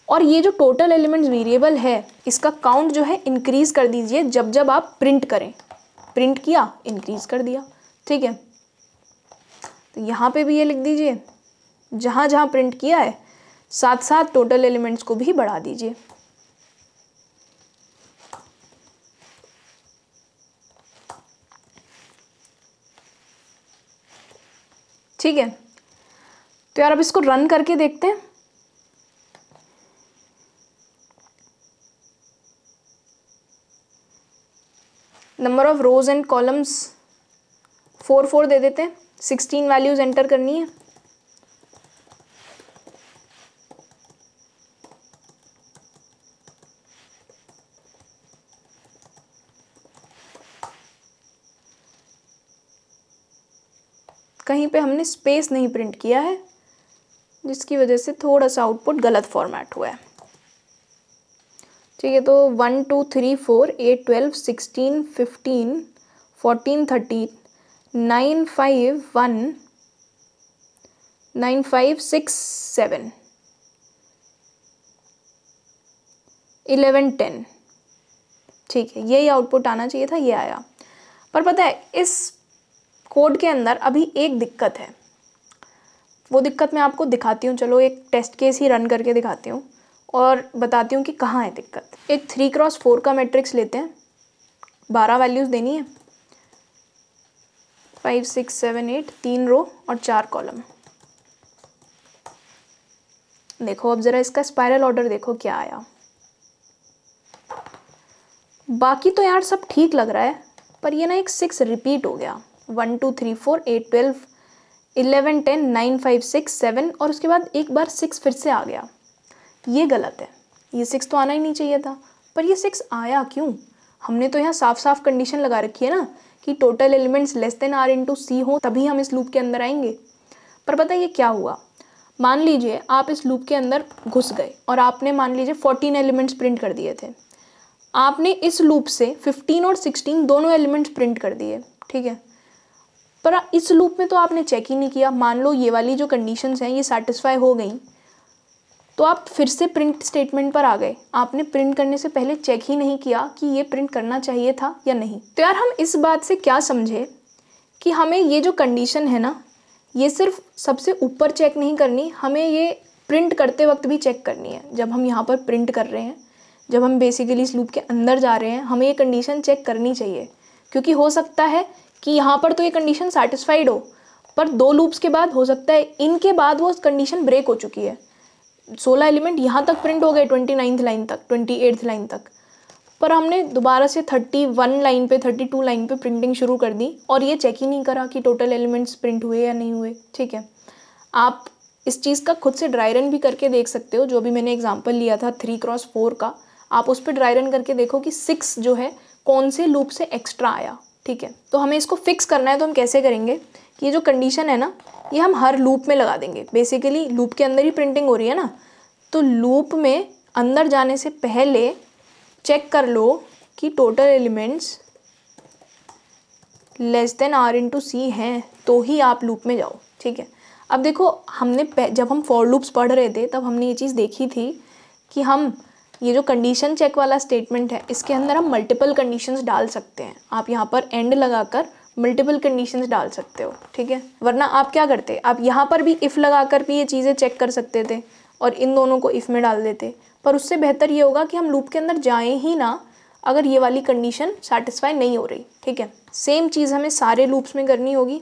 S1: और ये जो टोटल एलिमेंट्स वेरिएबल है, इसका काउंट जो है इंक्रीज़ कर दीजिए जब जब आप प्रिंट करें। प्रिंट किया इंक्रीज़ कर दिया, ठीक है? तो यहाँ पे भी ये लिख दीजिए, जहाँ जहाँ प्रिंट किया है साथ साथ टोटल एलिमेंट्स को भी बढ़ा दीजिए। ठीक है? तो यार अब इसको रन करके देखते हैं। Number of rows and columns four four दे देते हैं। सिक्सटीन वैल्यूज़ एंटर करनी है। कहीं पे हमने स्पेस नहीं प्रिंट किया है। जिसकी वजह से थोड़ा सा आउटपुट गलत फॉर्मेट हुआ है। ठीक है तो one two three four eight twelve sixteen fifteen fourteen thirteen nine five one nine five six seven eleven ten ठीक है, यही आउटपुट आना चाहिए था, ये आया। पर पता है, इस कोड के अंदर अभी एक दिक्कत है। वो दिक्कत मैं आपको दिखाती हूँ, चलो एक टेस्ट केस ही रन करके दिखाती हूँ और बताती हूँ कि कहाँ है दिक्कत। एक थ्री क्रॉस फोर का मैट्रिक्स लेते हैं। बारह वैल्यूज़ देनी है। फाइव सिक्स सेवन एट तीन रो और चार कॉलम देखो, अब ज़रा इसका स्पायरल ऑर्डर देखो, क्या आया। बाकी तो यार सब ठीक लग रहा है, पर ये ना एक सिक्स रिपीट हो गया। One two three four eight twelve eleven ten nine five six seven और उसके बाद एक बार सिक्स फिर से आ गया। ये गलत है। ये सिक्स तो आना ही नहीं चाहिए था। पर ये सिक्स आया क्यों? हमने तो यहाँ साफ़ साफ़ कंडीशन लगा रखी है ना कि total elements less than r into c हो, तभी हम इस लूप के अंदर आएँगे। पर पता ये क्या हुआ? मान लीजिए आप इस लूप के अंदर घुस गए और आपने मान लीजिए फोर्टीन एलिमेंट्स प्रिंट कर दिए थे। आपने इस लूप से फिफ्टीन और सिक्सटीन दोनों एलिमेंट्स प्रिंट कर दिए, ठीक है? पर इस लूप में तो आपने चेक ही नहीं किया। मान लो ये वाली जो कंडीशंस हैं, ये सेटिस्फाई हो गई। तो आप फिर से प्रिंट स्टेटमेंट पर आ गए। आपने प्रिंट करने से पहले चेक ही नहीं किया कि ये प्रिंट करना चाहिए था या नहीं। तो यार हम इस बात से क्या समझे कि हमें ये जो कंडीशन है ना, ये सिर्फ़ सबसे ऊपर चेक नहीं करनी, हमें ये प्रिंट करते वक्त भी चेक करनी है। जब हम यहाँ पर प्रिंट कर रहे हैं, जब हम बेसिकली इस लूप के अंदर जा रहे हैं, हमें ये कंडीशन चेक करनी चाहिए। क्योंकि हो सकता है कि यहाँ पर तो ये कंडीशन सेटिस्फाइड हो, पर दो लूप्स के बाद हो सकता है, इनके बाद वो कंडीशन ब्रेक हो चुकी है। सोलह एलिमेंट यहाँ तक प्रिंट हो गए ट्वेंटी नाइन्थ लाइन तक ट्वेंटी एट्थ लाइन तक। पर हमने दोबारा से थर्टी वन लाइन पे थर्टी टू लाइन पे प्रिंटिंग शुरू कर दी, और ये चेक ही नहीं करा कि टोटल एलिमेंट्स प्रिंट हुए या नहीं हुए, ठीक है? आप इस चीज़ का खुद से ड्राई रन भी करके देख सकते हो, जो भी मैंने एग्ज़ाम्पल लिया था थ्री क्रॉस फोर का। आप उस पर ड्राई रन करके देखो कि सिक्स जो है, कौन से लूप से एक्स्ट्रा आया। ठीक है? तो हमें इसको फिक्स करना है तो हम कैसे करेंगे? कि ये जो कंडीशन है ना, ये हम हर लूप में लगा देंगे। बेसिकली लूप के अंदर ही प्रिंटिंग हो रही है ना? तो लूप में अंदर जाने से पहले चेक कर लो कि total elements less than R into C हैं तो ही आप लूप में जाओ। ठीक है? अब देखो, हमने जब हम फॉर लूप्स पढ़ रहे थे, तब हमने ये चीज़ देखी थी कि हम ये जो कंडीशन चेक वाला स्टेटमेंट है, इसके अंदर हम मल्टीपल कंडीशंस डाल सकते हैं। आप यहाँ पर एंड लगाकर मल्टीपल कंडीशंस डाल सकते हो, ठीक है? वरना आप क्या करते? आप यहाँ पर भी इफ़ लगाकर भी ये चीज़ें चेक कर सकते थे और इन दोनों को इफ़ में डाल देते। पर उससे बेहतर ये होगा कि हम लूप के अंदर जाएँ ही ना, अगर ये वाली कंडीशन सेटिस्फाई नहीं हो रही, ठीक है? सेम चीज़ हमें सारे लूप्स में करनी होगी।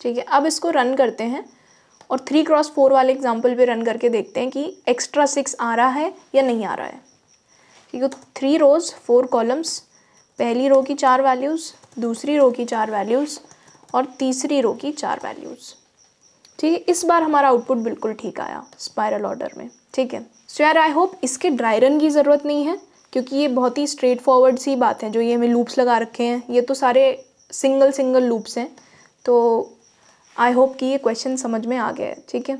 S1: ठीक है, अब इसको रन करते हैं और थ्री क्रॉस फोर वाले एग्ज़ाम्पल पे रन करके देखते हैं कि एक्स्ट्रा सिक्स आ रहा है या नहीं आ रहा है। ठीक है थ्री रोज़ फोर कॉलम्स पहली रो की चार वैल्यूज़ दूसरी रो की चार वैल्यूज़ और तीसरी रो की चार वैल्यूज़ ठीक है, इस बार हमारा आउटपुट बिल्कुल ठीक आया स्पायरल ऑर्डर में। ठीक है सो यार आई होप इसके ड्राई रन की ज़रूरत नहीं है, क्योंकि ये बहुत ही स्ट्रेट फॉरवर्ड सी बात है, जो ये हमें लूप्स लगा रखे हैं। ये तो सारे सिंगल सिंगल लूप्स हैं तो आई होप कि ये क्वेश्चन समझ में आ गया है, ठीक है?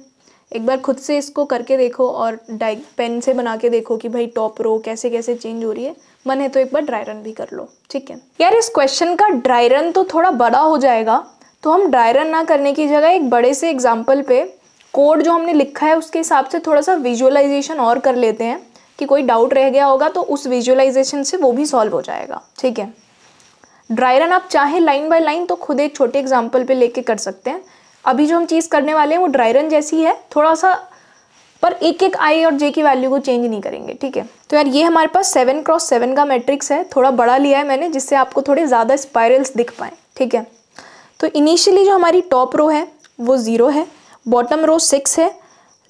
S1: एक बार खुद से इसको करके देखो और डाइ पेन से बना के देखो कि भाई टॉप रो कैसे कैसे चेंज हो रही है। मन है तो एक बार ड्राई रन भी कर लो, ठीक है? यार, इस क्वेश्चन का ड्राई रन तो थोड़ा बड़ा हो जाएगा। तो हम ड्राई रन ना करने की जगह एक बड़े से एग्ज़ाम्पल पे कोड जो हमने लिखा है उसके हिसाब से थोड़ा सा विजुअलाइजेशन और कर लेते हैं कि कोई डाउट रह गया होगा तो उस विजुअलाइजेशन से वो भी सॉल्व हो जाएगा, ठीक है? ड्राई रन आप चाहे लाइन बाय लाइन तो खुद एक छोटे एग्ज़ाम्पल पे लेके कर सकते हैं। अभी जो हम चीज़ करने वाले हैं, वो ड्राई रन जैसी है। थोड़ा सा पर एक एक आई और जे की वैल्यू को चेंज नहीं करेंगे, ठीक है? तो यार ये हमारे पास सेवन क्रॉस सेवन का मैट्रिक्स है। थोड़ा बड़ा लिया है मैंने, जिससे आपको थोड़े ज़्यादा स्पायरल्स दिख पाए, ठीक है? तो इनिशियली जो हमारी टॉप रो है, वो ज़ीरो है। बॉटम रो सिक्स है।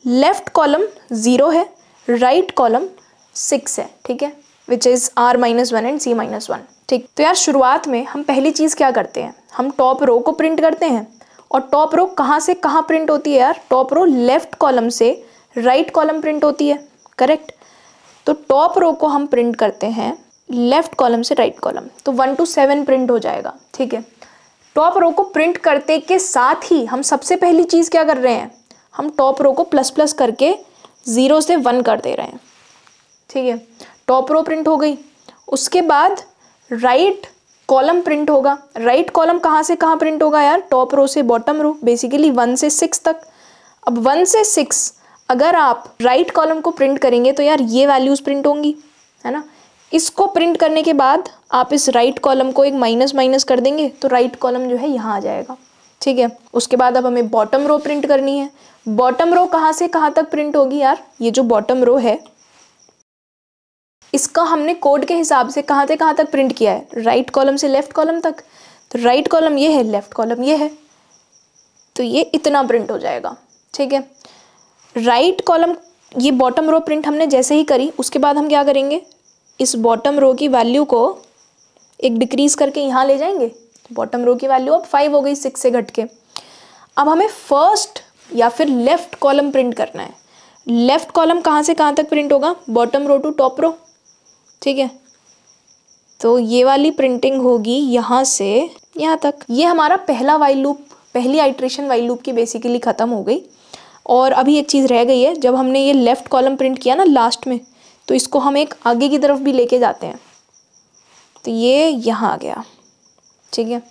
S1: लेफ़्ट कॉलम ज़ीरो है। राइट कॉलम सिक्स है, ठीक है? Which is R minus one and C minus one ठीक तो यार शुरुआत में हम पहली चीज़ क्या करते हैं? हम टॉप रो को प्रिंट करते हैं। और टॉप रो कहाँ से कहाँ प्रिंट होती है यार? टॉप रो लेफ़्ट कॉलम से राइट right कॉलम प्रिंट होती है करेक्ट तो टॉप रो को हम प्रिंट करते हैं लेफ़्ट कॉलम से राइट right कॉलम तो वन टू सेवन प्रिंट हो जाएगा, ठीक है? टॉप रो को प्रिंट करते के साथ ही हम सबसे पहली चीज़ क्या कर रहे हैं? हम टॉप रो को प्लस प्लस करके ज़ीरो से वन कर दे रहे हैं, ठीक है? टॉप रो प्रिंट हो गई। उसके बाद राइट कॉलम प्रिंट होगा। राइट कॉलम कहाँ से कहाँ प्रिंट होगा यार? टॉप रो से बॉटम रो बेसिकली वन से सिक्स तक। अब वन से सिक्स अगर आप राइट right कॉलम को प्रिंट करेंगे तो यार ये वैल्यूज़ प्रिंट होंगी, है ना? इसको प्रिंट करने के बाद आप इस राइट right कॉलम को एक माइनस माइनस कर देंगे तो राइट right कॉलम जो है यहाँ आ जाएगा। ठीक है? उसके बाद अब हमें बॉटम रो प्रिंट करनी है। बॉटम रो कहाँ से कहाँ तक प्रिंट होगी यार? ये जो बॉटम रो है इसका हमने कोड के हिसाब से कहाँ से कहाँ तक प्रिंट किया है? राइट right कॉलम से लेफ़्ट कॉलम तक। तो राइट right कॉलम ये है लेफ़्ट कॉलम ये है। तो ये इतना प्रिंट हो जाएगा, ठीक है? राइट कॉलम ये बॉटम रो प्रिंट हमने जैसे ही करी, उसके बाद हम क्या करेंगे? इस बॉटम रो की वैल्यू को एक डिक्रीज करके यहाँ ले जाएँगे। बॉटम रो की वैल्यू अब फाइव हो गई सिक्स से घट के। अब हमें फ़र्स्ट या फिर लेफ़्ट कॉलम प्रिंट करना है। लेफ़्ट कॉलम कहाँ से कहाँ तक प्रिंट होगा? Bottom row to top row ठीक है? तो ये वाली प्रिंटिंग होगी यहाँ से, यहाँ तक। ये हमारा पहला वाइल लूप पहली आइट्रेशन वाइल लूप की बेसिकली ख़त्म हो गई। और अभी एक चीज़ रह गई है, जब हमने ये लेफ़्ट कॉलम प्रिंट किया ना लास्ट में तो इसको हम एक आगे की तरफ़ भी लेके जाते हैं। तो ये यहाँ आ गया। ठीक है?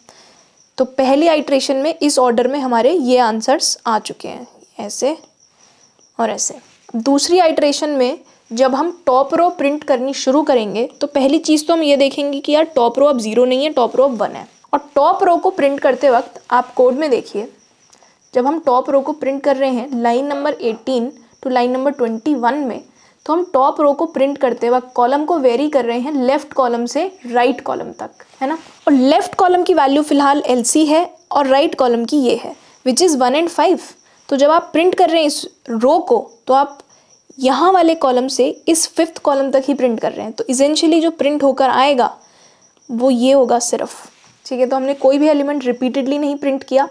S1: तो पहली आइट्रेशन में इस ऑर्डर में हमारे ये आंसर्स आ चुके हैं, ऐसे और ऐसे। दूसरी आइट्रेशन में जब हम टॉप रो प्रिंट करनी शुरू करेंगे तो पहली चीज़ तो हम ये देखेंगे कि यार टॉप रो अब ज़ीरो नहीं है टॉप रो अब वन है। और टॉप रो को प्रिंट करते वक्त आप कोड में देखिए, जब हम टॉप रो को प्रिंट कर रहे हैं line number 18 to line number 21 में तो हम टॉप रो को प्रिंट करते वक्त कॉलम को वेरी कर रहे हैं लेफ़्ट कॉलम से राइट right कॉलम तक, है ना? और लेफ़्ट कॉलम की वैल्यू फ़िलहाल एलसी है और राइट right कॉलम की ये है which is one and five तो जब आप प्रिंट कर रहे हैं इस रो को तो आप यहाँ वाले कॉलम से इस फिफ्थ कॉलम तक ही प्रिंट कर रहे हैं। तो इजेंशली जो प्रिंट होकर आएगा, वो ये होगा सिर्फ़। ठीक है? तो हमने कोई भी एलिमेंट रिपीटेडली नहीं प्रिंट किया।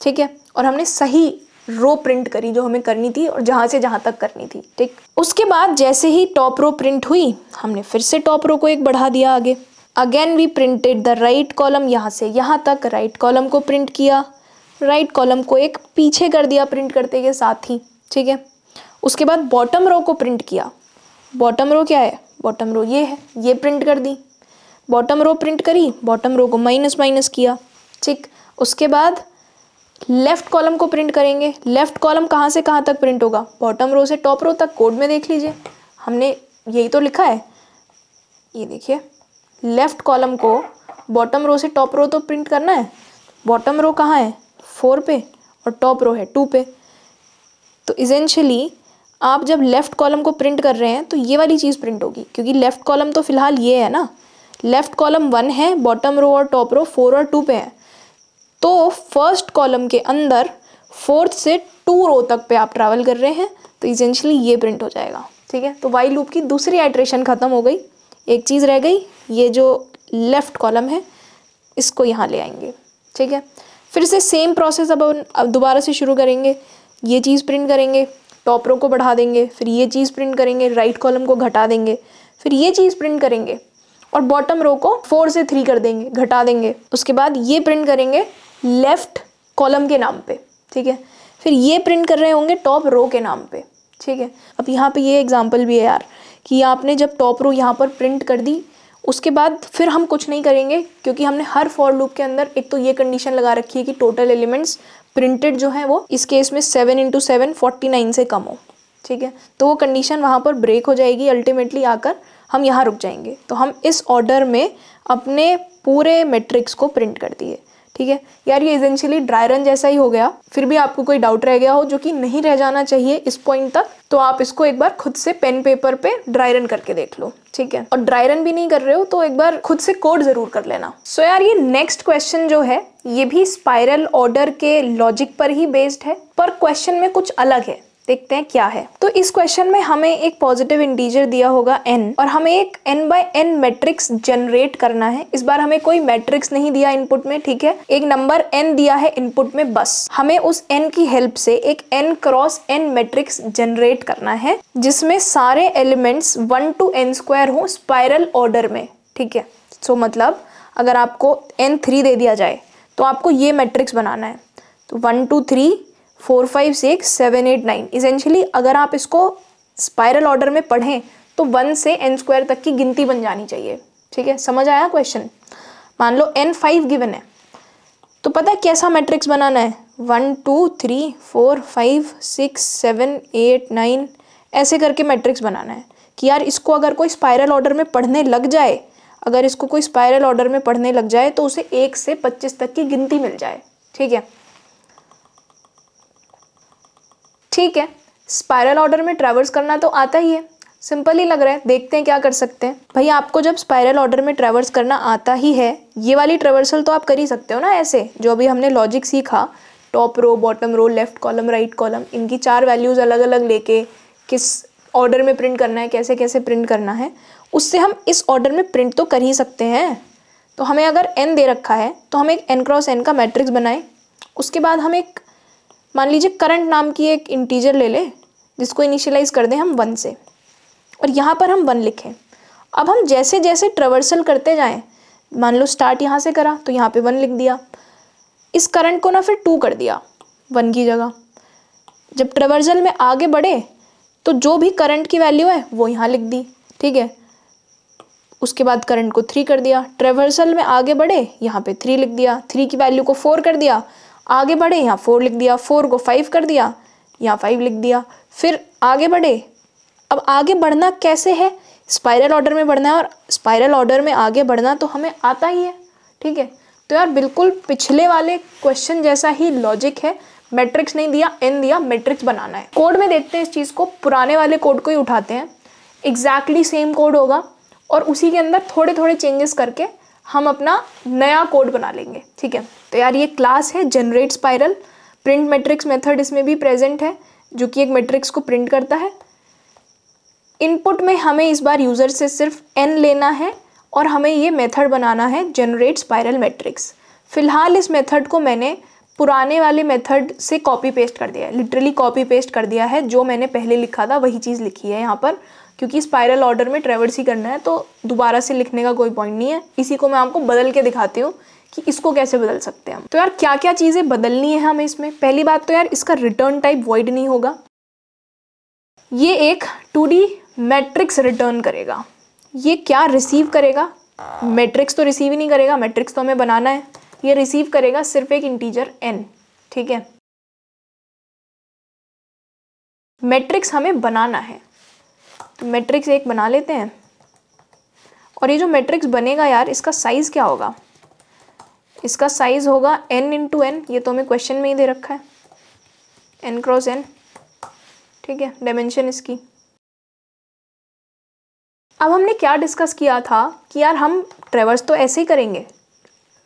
S1: ठीक है? और हमने सही रो प्रिंट करी जो हमें करनी थी और जहाँ से जहाँ तक करनी थी। ठीक? उसके बाद जैसे ही टॉप रो प्रिंट हुई, हमने फिर से टॉप रो को एक बढ़ा दिया आगे। Again we printed the right column यहाँ से यहाँ तक राइट right कॉलम को प्रिंट किया राइट right कॉलम को एक पीछे कर दिया प्रिंट करते के साथ ही। ठीक है? उसके बाद बॉटम रो को प्रिंट किया। बॉटम रो क्या है? बॉटम रो ये है, ये प्रिंट कर दी। बॉटम रो प्रिंट करी बॉटम रो को माइनस माइनस किया। ठीक, उसके बाद लेफ़्ट कॉलम को प्रिंट करेंगे। लेफ़्ट कॉलम कहाँ से कहाँ तक प्रिंट होगा? बॉटम रो से टॉप रो तक कोड में देख लीजिए। हमने यही तो लिखा है। ये देखिए लेफ़्ट कॉलम को बॉटम रो से टॉप रो तो प्रिंट करना है। बॉटम रो कहाँ है? फोर पे और टॉप रो है टू पे। तो इजेंशली आप जब लेफ़्ट कॉलम को प्रिंट कर रहे हैं तो ये वाली चीज़ प्रिंट होगी, क्योंकि लेफ़्ट कॉलम तो फ़िलहाल ये है ना। लेफ़्ट कॉलम वन है बॉटम रो और टॉप रो फोर और टू पे है। तो फ़र्स्ट कॉलम के अंदर फोर्थ से टू रो तक पे आप ट्रैवल कर रहे हैं तो इजेंशली ये प्रिंट हो जाएगा, ठीक है? तो वाई लूप की दूसरी आइट्रेशन ख़त्म हो गई, एक चीज़ रह गई, ये जो लेफ़्ट कॉलम है, इसको यहाँ ले आएँगे, ठीक है? फिर से सेम प्रोसेस अब अब दोबारा से शुरू करेंगे, ये चीज़ प्रिंट करेंगे टॉप रो को बढ़ा देंगे, फिर ये चीज़ प्रिंट करेंगे, राइट कॉलम को घटा देंगे, फिर ये चीज़ प्रिंट करेंगे और बॉटम रो को फोर से थ्री कर देंगे, घटा देंगे। उसके बाद ये प्रिंट करेंगे लेफ़्ट कॉलम के नाम पे, ठीक है? फिर ये प्रिंट कर रहे होंगे टॉप रो के नाम पे, ठीक है? अब यहाँ पे ये एग्जांपल भी है यार, कि आपने जब टॉप रो यहाँ पर प्रिंट कर दी, उसके बाद फिर हम कुछ नहीं करेंगे, क्योंकि हमने हर फॉर लूप के अंदर एक तो ये कंडीशन लगा रखी है कि टोटल एलिमेंट्स प्रिंटेड जो है वो इस केस में seven into seven forty nine से कम हो। ठीक है? तो वो कंडीशन वहाँ पर ब्रेक हो जाएगी अल्टीमेटली आकर हम यहाँ रुक जाएँगे। तो हम इस ऑर्डर में अपने पूरे मेट्रिक्स को प्रिंट कर दिए। ठीक है? यार, ये इजेंशियली ड्राई रन जैसा ही हो गया। फिर भी आपको कोई डाउट रह गया हो जो कि नहीं रह जाना चाहिए इस पॉइंट तक तो आप इसको एक बार खुद से पेन पेपर पे ड्राई रन करके देख लो, ठीक है? और ड्राई रन भी नहीं कर रहे हो तो एक बार खुद से कोड ज़रूर कर लेना। सो so यार, ये नेक्स्ट क्वेश्चन जो है, ये भी स्पाइरल ऑर्डर के लॉजिक पर ही बेस्ड है, पर क्वेश्चन में कुछ अलग है। देखते हैं क्या है। तो इस क्वेश्चन में हमें एक पॉजिटिव इंटीजर दिया होगा n और हमें एक n by n matrix generate करना है। इस बार हमें कोई मैट्रिक्स नहीं दिया इनपुट में ठीक है? एक नंबर n दिया है इनपुट में बस। हमें उस n की हेल्प से एक n cross n matrix generate करना है जिसमें सारे elements one to N square हो स्पाइरल ऑर्डर में ठीक है? सो so, मतलब अगर आपको एन थ्री दे दिया जाए तो आपको ये मैट्रिक्स बनाना है। तो one two three four five six seven eight nine. Essentially अगर आप इसको स्पायरल ऑर्डर में पढ़ें तो वन से एन स्क्वायर तक की गिनती बन जानी चाहिए। ठीक है? समझ आया क्वेश्चन मान लो एन फाइव गिवन है। तो पता है कैसा मैट्रिक्स बनाना है? One, two, three, four, five, six, seven, eight, nine, ऐसे करके मैट्रिक्स बनाना है। कि यार, इसको अगर कोई स्पायरल ऑर्डर में पढ़ने लग जाए, अगर इसको कोई स्पायरल ऑर्डर में पढ़ने लग जाए तो उसे एक से पच्चीस तक की गिनती मिल जाए। ठीक है? ठीक है स्पायरल ऑर्डर में ट्रेवर्स करना तो आता ही है। सिंपल ही लग रहा है, देखते हैं क्या कर सकते हैं। भाई, आपको जब स्पायरल ऑर्डर में ट्रेवर्स करना आता ही है, ये वाली ट्रेवर्सल तो आप कर ही सकते हो ना ऐसे, जो अभी हमने लॉजिक सीखा। Top row bottom row left column right column इनकी चार वैल्यूज़ अलग अलग लेके किस ऑर्डर में प्रिंट करना है कैसे कैसे प्रिंट करना है, उससे हम इस ऑर्डर में प्रिंट तो कर ही सकते हैं। तो हमें अगर एन दे रखा है तो हम एक एन क्रॉस एन का मैट्रिक्स बनाएँ, उसके बाद हम एक मान लीजिए करंट नाम की एक इंटीजर ले लें, जिसको इनिशियलाइज कर दें हम वन से। और यहाँ पर हम वन लिखें। अब हम जैसे जैसे ट्रेवर्सल करते जाएँ, मान लो स्टार्ट यहाँ से करा तो यहाँ पे वन लिख दिया। इस करंट को ना फिर टू कर दिया वन की जगह। जब ट्रेवर्सल में आगे बढ़े तो जो भी करंट की वैल्यू है, वो यहाँ लिख दी, ठीक है? उसके बाद करंट को थ्री कर दिया। ट्रेवर्सल में आगे बढ़े, यहाँ पे थ्री लिख दिया। थ्री की वैल्यू को फोर कर दिया। आगे बढ़े, यहाँ फोर लिख दिया फोर को फाइव कर दिया, यहाँ फाइव लिख दिया, फिर आगे बढ़े। अब आगे बढ़ना कैसे है? स्पाइरल ऑर्डर में बढ़ना है और स्पाइरल ऑर्डर में आगे बढ़ना तो हमें आता ही है, ठीक है? तो यार बिल्कुल पिछले वाले क्वेश्चन जैसा ही लॉजिक है मैट्रिक्स नहीं दिया एन दिया मैट्रिक्स बनाना है। कोड में देखते हैं इस चीज़ को, पुराने वाले कोड को ही उठाते हैं। एग्जैक्टली सेम कोड होगा और उसी के अंदर थोड़े थोड़े चेंजेस करके हम अपना नया कोड बना लेंगे, ठीक है? तो यार ये क्लास है generate spiral print matrix method इसमें भी प्रेजेंट है, जो कि एक मैट्रिक्स को प्रिंट करता है। इनपुट में हमें इस बार यूज़र से सिर्फ़ एन लेना है और हमें ये मेथड बनाना है जनरेट स्पाइरल मैट्रिक्स फ़िलहाल इस मेथड को मैंने पुराने वाले मेथड से कॉपी पेस्ट कर दिया है लिटरली कॉपी पेस्ट कर दिया है, जो मैंने पहले लिखा था, वही चीज़ लिखी है यहाँ पर। क्योंकि स्पाइरल ऑर्डर में ट्रेवर्स ही करना है तो दोबारा से लिखने का कोई पॉइंट नहीं है। इसी को मैं आपको बदल के दिखाती हूँ कि इसको कैसे बदल सकते हैं हम। तो यार क्या क्या चीज़ें बदलनी है हमें इसमें? पहली बात तो यार, इसका रिटर्न टाइप वॉइड नहीं होगा। ये एक टू मैट्रिक्स रिटर्न करेगा। ये क्या रिसीव करेगा? मैट्रिक्स तो रिसीव ही नहीं करेगा मैट्रिक्स तो हमें बनाना है। ये रिसीव करेगा सिर्फ़ एक इंटीजर एन ठीक है? मैट्रिक्स हमें बनाना है। मैट्रिक्स एक बना लेते हैं। और ये जो मैट्रिक्स बनेगा यार, इसका साइज़ क्या होगा? इसका साइज़ होगा एन इंटू एन ये तो हमें क्वेश्चन में ही दे रखा है। एन क्रॉस एन ठीक है डायमेंशन इसकी। अब हमने क्या डिस्कस किया था कि यार हम ट्रेवर्स तो ऐसे ही करेंगे।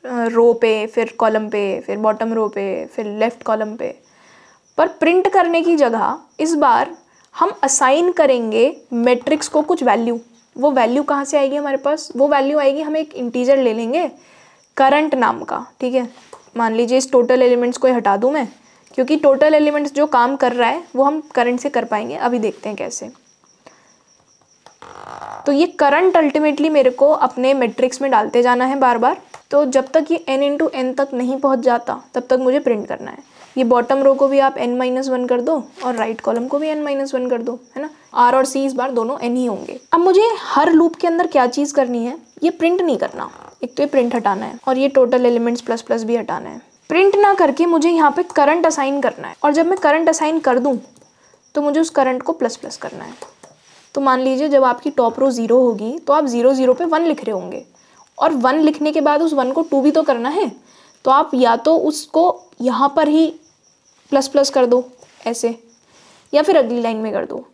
S1: रो पे, फिर कॉलम पे, फिर बॉटम रो पे, फिर लेफ़्ट कॉलम पे। पर प्रिंट करने की जगह इस बार हम असाइन करेंगे मैट्रिक्स को कुछ वैल्यू वो वैल्यू कहाँ से आएगी हमारे पास? वो वैल्यू आएगी, हम एक इंटीजर ले लेंगे करंट नाम का, ठीक है? मान लीजिए इस टोटल एलिमेंट्स को हटा दूँ मैं, क्योंकि टोटल एलिमेंट्स जो काम कर रहा है, वो हम करंट से कर पाएँगे। अभी देखते हैं कैसे। तो ये करंट अल्टीमेटली मेरे को अपने मैट्रिक्स में डालते जाना है बार बार। तो जब तक ये एन इंटू एन तक नहीं पहुँच जाता, तब तक मुझे प्रिंट करना है। ये बॉटम रो को भी आप एन माइनस वन कर दो और राइट कॉलम को भी एन माइनस वन कर दो, है ना? आर और सी इस बार दोनों एन ही होंगे। अब मुझे हर लूप के अंदर क्या चीज़ करनी है? ये प्रिंट नहीं करना। एक तो ये प्रिंट हटाना है और ये टोटल एलिमेंट्स प्लस प्लस भी हटाना है। प्रिंट ना करके मुझे यहाँ पे करंट असाइन करना है और जब मैं करंट असाइन कर दूँ तो मुझे उस करंट को प्लस प्लस करना है। तो मान लीजिए जब आपकी टॉप रो ज़ीरो होगी तो आप ज़ीरो ज़ीरो पे वन लिख रहे होंगे और वन लिखने के बाद उस वन को टू भी तो करना है। तो आप या तो उसको यहाँ पर ही प्लस प्लस कर दो, ऐसे, या फिर अगली लाइन में कर दो,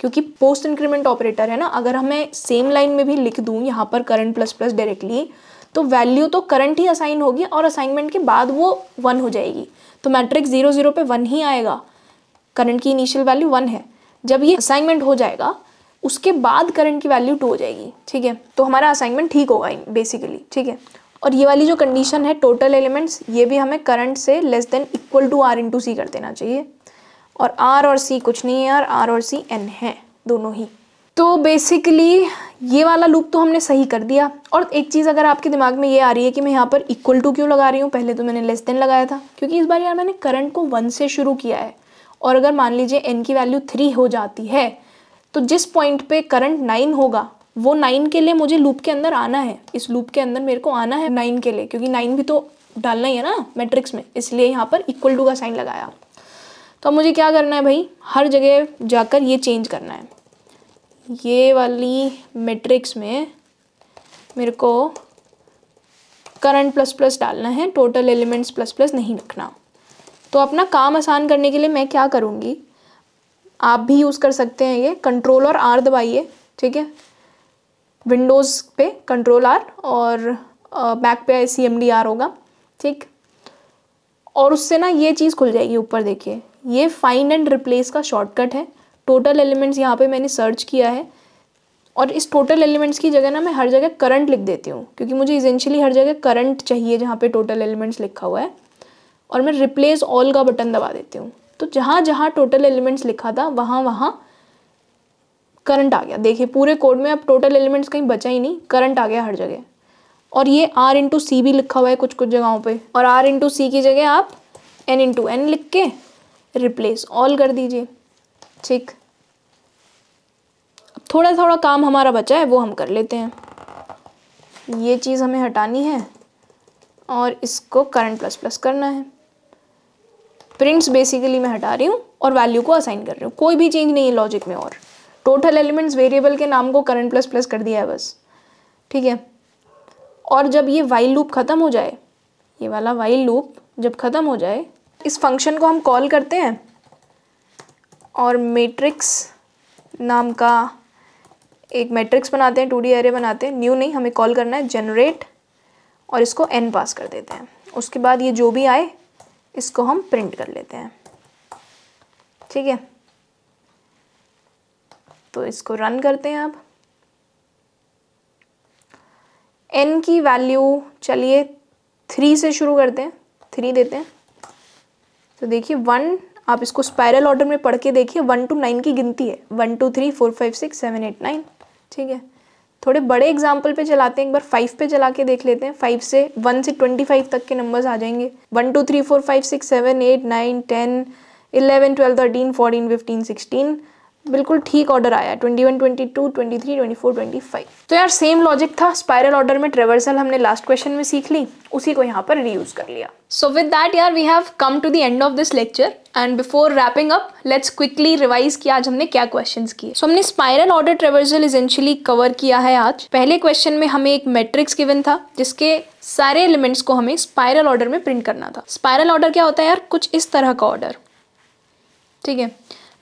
S1: क्योंकि पोस्ट इंक्रीमेंट ऑपरेटर है ना, अगर हमें सेम लाइन में भी लिख दूँ, यहाँ पर करंट प्लस प्लस डायरेक्टली तो वैल्यू तो करंट ही असाइन होगी और असाइनमेंट के बाद वो वन हो जाएगी। तो मैट्रिक्स ज़ीरो ज़ीरो पे वन ही आएगा करंट की इनिशियल वैल्यू वन है। जब ये असाइनमेंट हो जाएगा, उसके बाद करंट की वैल्यू टू हो जाएगी, ठीक है? तो हमारा असाइनमेंट ठीक होगा बेसिकली ठीक है? और ये वाली जो कंडीशन है टोटल एलिमेंट्स ये भी हमें करंट से less than equal to R into C कर देना चाहिए। और आर और सी कुछ नहीं है यार आर और सी एन है, दोनों ही। तो बेसिकली ये वाला लूप तो हमने सही कर दिया। और एक चीज़ अगर आपके दिमाग में ये आ रही है कि मैं यहाँ पर इक्वल टू क्यों लगा रही हूँ, पहले तो मैंने लेस देन लगाया था। क्योंकि इस बार यार मैंने करंट को वन से शुरू किया है। और अगर मान लीजिए एन की वैल्यू थ्री हो जाती है तो जिस पॉइंट पे करंट नाइन होगा वो नाइन के लिए मुझे लूप के अंदर आना है। इस लूप के अंदर मेरे को आना है नाइन के लिए, क्योंकि नाइन भी तो डालना ही है ना मैट्रिक्स में। इसलिए यहाँ पर इक्वल टू का साइन लगाया। तो अब मुझे क्या करना है भाई? हर जगह जाकर ये चेंज करना है। ये वाली मैट्रिक्स में मेरे को करंट प्लस प्लस डालना है टोटल एलिमेंट्स प्लस प्लस नहीं रखना। तो अपना काम आसान करने के लिए मैं क्या करूँगी? आप भी यूज़ कर सकते हैं ये कंट्रोल और आर दबाइए, ठीक है? विंडोज़ पे कंट्रोल आर और बैक पे सी एम डी आर होगा, ठीक? और उससे ना ये चीज़ खुल जाएगी ऊपर, देखिए। ये फाइंड एंड रिप्लेस का शॉर्टकट है। टोटल एलिमेंट्स यहाँ पे मैंने सर्च किया है। और इस टोटल एलिमेंट्स की जगह ना मैं हर जगह करंट लिख देती हूँ, क्योंकि मुझे इजेंशली हर जगह करंट चाहिए जहाँ पे टोटल एलिमेंट्स लिखा हुआ है। और मैं रिप्लेस ऑल का बटन दबा देती हूँ। तो जहाँ जहाँ टोटल एलिमेंट्स लिखा था वहाँ वहाँ करंट आ गया। देखिए, पूरे कोड में अब टोटल एलिमेंट्स कहीं बचा ही नहीं, करंट आ गया हर जगह। और ये आर इंटू सी भी लिखा हुआ है कुछ कुछ जगहों पे। और आर इंटू सी की जगह आप एन इंटू एन लिख के रिप्लेस ऑल कर दीजिए। ठीक। अब थोड़ा थोड़ा काम हमारा बचा है, वो हम कर लेते हैं। ये चीज़ हमें हटानी है और इसको करंट प्लस प्लस करना है। प्रिंट्स बेसिकली मैं हटा रही हूँ और वैल्यू को असाइन कर रही हूँ। कोई भी चेंज नहीं है लॉजिक में और। टोटल एलिमेंट्स वेरिएबल के नाम को करंट प्लस प्लस कर दिया है बस। ठीक है? और जब ये वाइल लूप ख़त्म हो जाए, ये वाला वाइल लूप जब ख़त्म हो जाए, इस फ़ंक्शन को हम कॉल करते हैं और मैट्रिक्स नाम का एक मैट्रिक्स बनाते हैं टू डी एरे बनाते हैं। न्यू नहीं, हमें कॉल करना है जनरेट और इसको एन पास कर देते हैं। उसके बाद ये जो भी आए, इसको हम प्रिंट कर लेते हैं। ठीक है? तो इसको रन करते हैं अब एन की वैल्यू चलिए थ्री से शुरू करते हैं थ्री देते हैं। तो देखिए वन आप इसको स्पायरल ऑर्डर में पढ़ के देखिए वन टू नाइन की गिनती है। One two three four five six seven eight nine ठीक है। थोड़े बड़े एग्ज़ाम्पल पे चलाते हैं, एक बार फाइव पे चला के देख लेते हैं। फाइव से वन से ट्वेंटी फाइव तक के नंबर्स आ जाएँगे। One two three four five six seven eight nine ten eleven twelve thirteen fourteen fifteen sixteen बिल्कुल ठीक ऑर्डर आया twenty one twenty two twenty three twenty four twenty five तो यार सेम लॉजिक था स्पायरल ऑर्डर में traversal हमने last question में सीख ली, उसी को यहाँ पर रीयूज कर लिया। सो विद दैट यार we have come to the end of this lecture and before wrapping up let's quickly revise किया आज हमने क्या क्वेश्चन किए। सो हमने spiral order traversal essentially cover किया है आज। पहले क्वेश्चन में हमें एक मैट्रिक्स गिवन था, जिसके सारे एलिमेंट्स को हमें स्पायरल ऑर्डर में प्रिंट करना था। स्पायरल ऑर्डर क्या होता है यार? कुछ इस तरह का ऑर्डर ठीक है?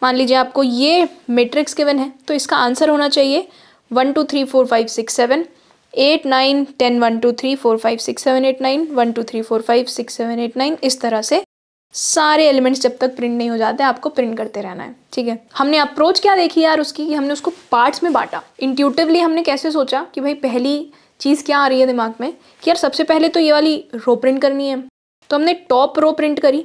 S1: मान लीजिए आपको ये मैट्रिक्स गिवन है तो इसका आंसर होना चाहिए one two three four five six seven eight nine ten one two three four five six seven eight nine one two three four five six seven eight nine इस तरह से सारे elements जब तक प्रिंट नहीं हो जाते, आपको प्रिंट करते रहना है, ठीक है? हमने अप्रोच क्या देखी यार उसकी कि हमने उसको पार्ट्स में बांटा। इंट्यूटिवली हमने कैसे सोचा कि भाई पहली चीज़ क्या आ रही है दिमाग में कि यार सबसे पहले तो ये वाली रो प्रिंट करनी है। तो हमने टॉप रो प्रिंट करी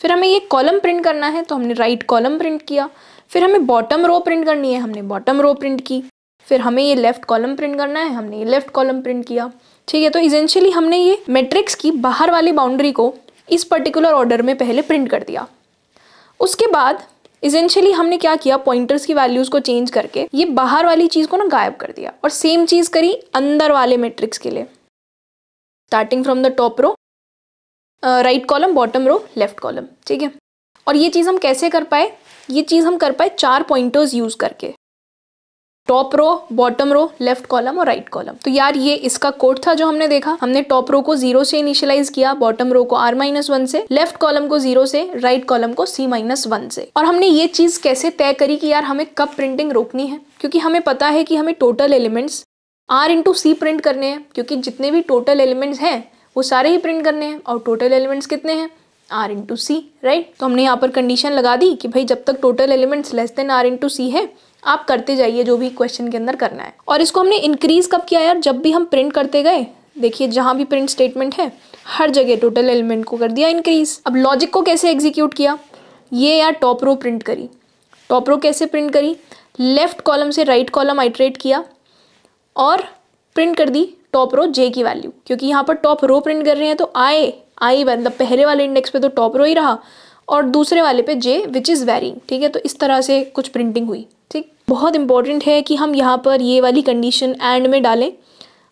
S1: फिर हमें ये कॉलम प्रिंट करना है तो हमने राइट कॉलम प्रिंट किया। फिर हमें बॉटम रो प्रिंट करनी है, हमने बॉटम रो प्रिंट की। फिर हमें ये लेफ़्ट कॉलम प्रिंट करना है, हमने ये लेफ़्ट कॉलम प्रिंट किया। ठीक है तो इजेंशियली हमने ये मैट्रिक्स की बाहर वाली बाउंड्री को इस पर्टिकुलर ऑर्डर में पहले प्रिंट कर दिया। उसके बाद इजेंशियली हमने क्या किया पॉइंटर्स की वैल्यूज़ को चेंज करके ये बाहर वाली चीज़ को ना गायब कर दिया और सेम चीज़ करी अंदर वाले मैट्रिक्स के लिए। Starting from the top row right column bottom row left column ठीक है? और ये चीज़ हम कैसे कर पाए? ये चीज़ हम कर पाए चार पॉइंटर्स यूज़ करके। Top row bottom row left column और राइट कॉलम तो यार ये इसका कोड था जो हमने देखा। हमने टॉप रो को ज़ीरो से इनिशियलाइज किया बॉटम रो को आर माइनस वन से लेफ़्ट कॉलम को ज़ीरो से राइट right कॉलम को सी माइनस वन से। और हमने ये चीज़ कैसे तय करी कि यार हमें कब प्रिंटिंग रोकनी है? क्योंकि हमें पता है कि हमें total elements R into C print करने हैं, क्योंकि जितने भी टोटल एलिमेंट्स हैं वो सारे ही प्रिंट करने हैं और टोटल एलिमेंट्स कितने हैं? आर इंटू सी राइट तो हमने यहाँ पर कंडीशन लगा दी कि भाई जब तक total elements less than R into C है, आप करते जाइए जो भी क्वेश्चन के अंदर करना है। और इसको हमने इंक्रीज कब किया यार? जब भी हम प्रिंट करते गए, देखिए जहाँ भी प्रिंट स्टेटमेंट है, हर जगह टोटल एलिमेंट को कर दिया इंक्रीज अब लॉजिक को कैसे एग्जीक्यूट किया? ये यार टॉप रो प्रिंट करी। टॉप रो कैसे प्रिंट करी? लेफ़्ट कॉलम से राइट कॉलम आइट्रेट किया और प्रिंट कर दी। टॉप रो जे की वैल्यू क्योंकि यहाँ पर टॉप रो प्रिंट कर रहे हैं तो आई आई मतलब पहले वाले इंडेक्स पे तो टॉप रो ही रहा और दूसरे वाले पे जे विच इज़ वेरिंग ठीक है? तो इस तरह से कुछ प्रिंटिंग हुई। ठीक? बहुत इंपॉर्टेंट है कि हम यहाँ पर ये वाली कंडीशन एंड में डालें।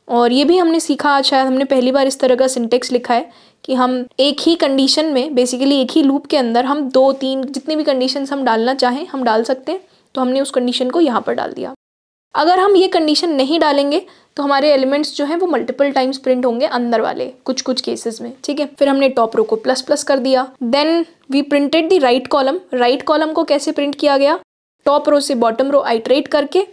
S1: और ये भी हमने सीखा आज, शायद हमने पहली बार इस तरह का सिंटेक्स लिखा है कि हम एक ही कंडीशन में बेसिकली एक ही लूप के अंदर हम दो, तीन, जितनी भी कंडीशन हम डालना चाहें, हम डाल सकते हैं। तो हमने उस कंडीशन को यहाँ पर डाल दिया। अगर हम ये कंडीशन नहीं डालेंगे तो हमारे एलिमेंट्स जो हैं वो मल्टीपल टाइम्स प्रिंट होंगे अंदर वाले कुछ कुछ केसेस में, ठीक है? फिर हमने टॉप रो को प्लस प्लस कर दिया। Then we printed the right column right column को कैसे प्रिंट किया गया? टॉप रो से बॉटम रो आइट्रेट करके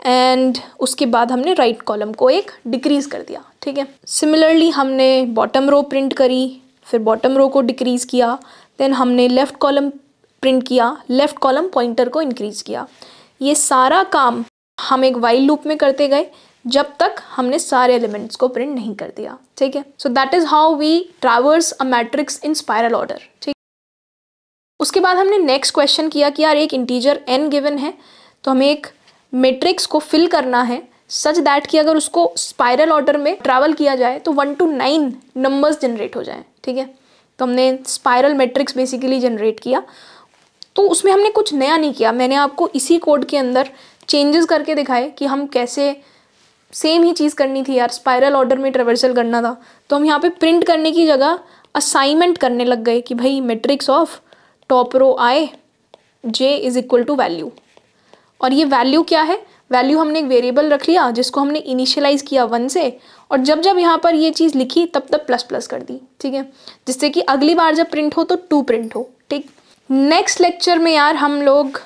S1: एंड उसके बाद हमने राइट right कॉलम को एक डिक्रीज कर दिया, ठीक है? सिमिलरली हमने बॉटम रो प्रिंट करी, फिर बॉटम रो को डिक्रीज किया देन हमने लेफ़्ट कॉलम प्रिंट किया लेफ़्ट कॉलम पॉइंटर को इंक्रीज किया। ये सारा काम हम एक वाइल लूप में करते गए। जब तक हमने सारे एलिमेंट्स को प्रिंट नहीं कर दिया, ठीक है? So that is how we traverse a matrix in spiral order ठीक? उसके बाद हमने नेक्स्ट क्वेश्चन किया कि यार एक इंटीजर एन गिवन है तो हमें एक मैट्रिक्स को फिल करना है सच दैट कि अगर उसको स्पायरल ऑर्डर में ट्रैवल किया जाए तो one to nine numbers generate हो जाए, ठीक है? तो हमने स्पायरल मैट्रिक्स बेसिकली जनरेट किया। तो उसमें हमने कुछ नया नहीं किया, मैंने आपको इसी कोड के अंदर चेंजेस करके दिखाए कि हम कैसे सेम ही चीज़ करनी थी यार स्पायरल ऑर्डर में ट्रेवर्सल करना था। तो हम यहाँ पे प्रिंट करने की जगह असाइनमेंट करने लग गए कि भाई मेट्रिक्स ऑफ़ टॉप रो आए J is equal to value और ये वैल्यू क्या है? वैल्यू हमने एक वेरिएबल रख लिया, जिसको हमने इनिशियलाइज किया वन से, और जब जब यहाँ पर ये चीज़ लिखी, तब तब प्लस प्लस कर दी, ठीक है? जिससे कि अगली बार जब प्रिंट हो तो टू प्रिंट हो, ठीक? नेक्स्ट लेक्चर में यार हम लोग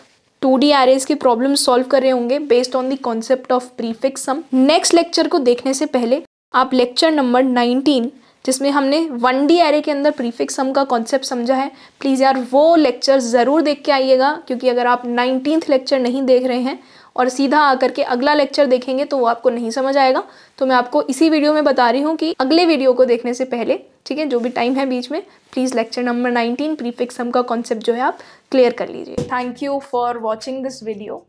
S1: टू डी एरेज की प्रॉब्लम सॉल्व कर रहे होंगे based on the concept of prefix sum next lecture को देखने से पहले आप लेक्चर नंबर नाइनटीन जिसमें हमने वन डी एरे के अंदर प्रीफिक्स सम का कॉन्सेप्ट समझा है प्लीज़ यार वो लेक्चर ज़रूर देख के आइएगा, क्योंकि अगर आप नाइनटीन लेक्चर नहीं देख रहे हैं और सीधा आकर के अगला लेक्चर देखेंगे तो वो आपको नहीं समझ आएगा। तो मैं आपको इसी वीडियो में बता रही हूँ कि अगले वीडियो को देखने से पहले, ठीक है, जो भी टाइम है बीच में please lecture number nineteen prefix हम का कॉन्सेप्ट जो है आप क्लियर कर लीजिए। Thank you for watching this video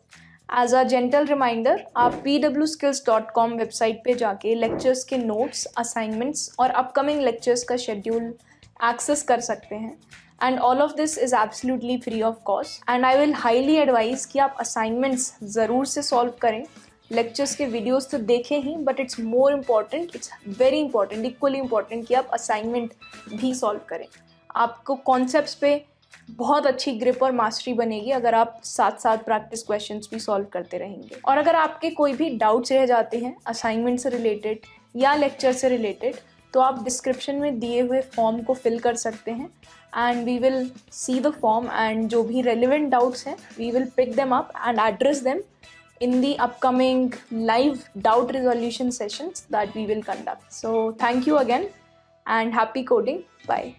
S1: as a gentle reminder आप P W skills dot com website पर जाके लेक्चर्स के नोट्स असाइनमेंट्स और अपकमिंग लेक्चर्स का शेड्यूल एक्सेस कर सकते हैं। And all of this is absolutely free of cost and I will highly advise कि आप असाइनमेंट्स ज़रूर से सॉल्व करें। लेक्चर्स के वीडियोस तो देखें ही but it's more important it's very important equally important कि आप असाइनमेंट भी सॉल्व करें। आपको कॉन्सेप्ट पे बहुत अच्छी ग्रिप और मास्टरी बनेगी अगर आप साथ साथ प्रैक्टिस क्वेश्चंस भी सॉल्व करते रहेंगे। और अगर आपके कोई भी डाउट्स रह जाते हैं असाइनमेंट से रिलेटेड या लेक्चर से रिलेटेड तो आप डिस्क्रिप्शन में दिए हुए फॉर्म को फिल कर सकते हैं। And we will see the form and जो भी रेलिवेंट डाउट्स हैं we will pick them up and address them in the upcoming live doubt resolution sessions that we will conduct. So, thank you again and happy coding. Bye.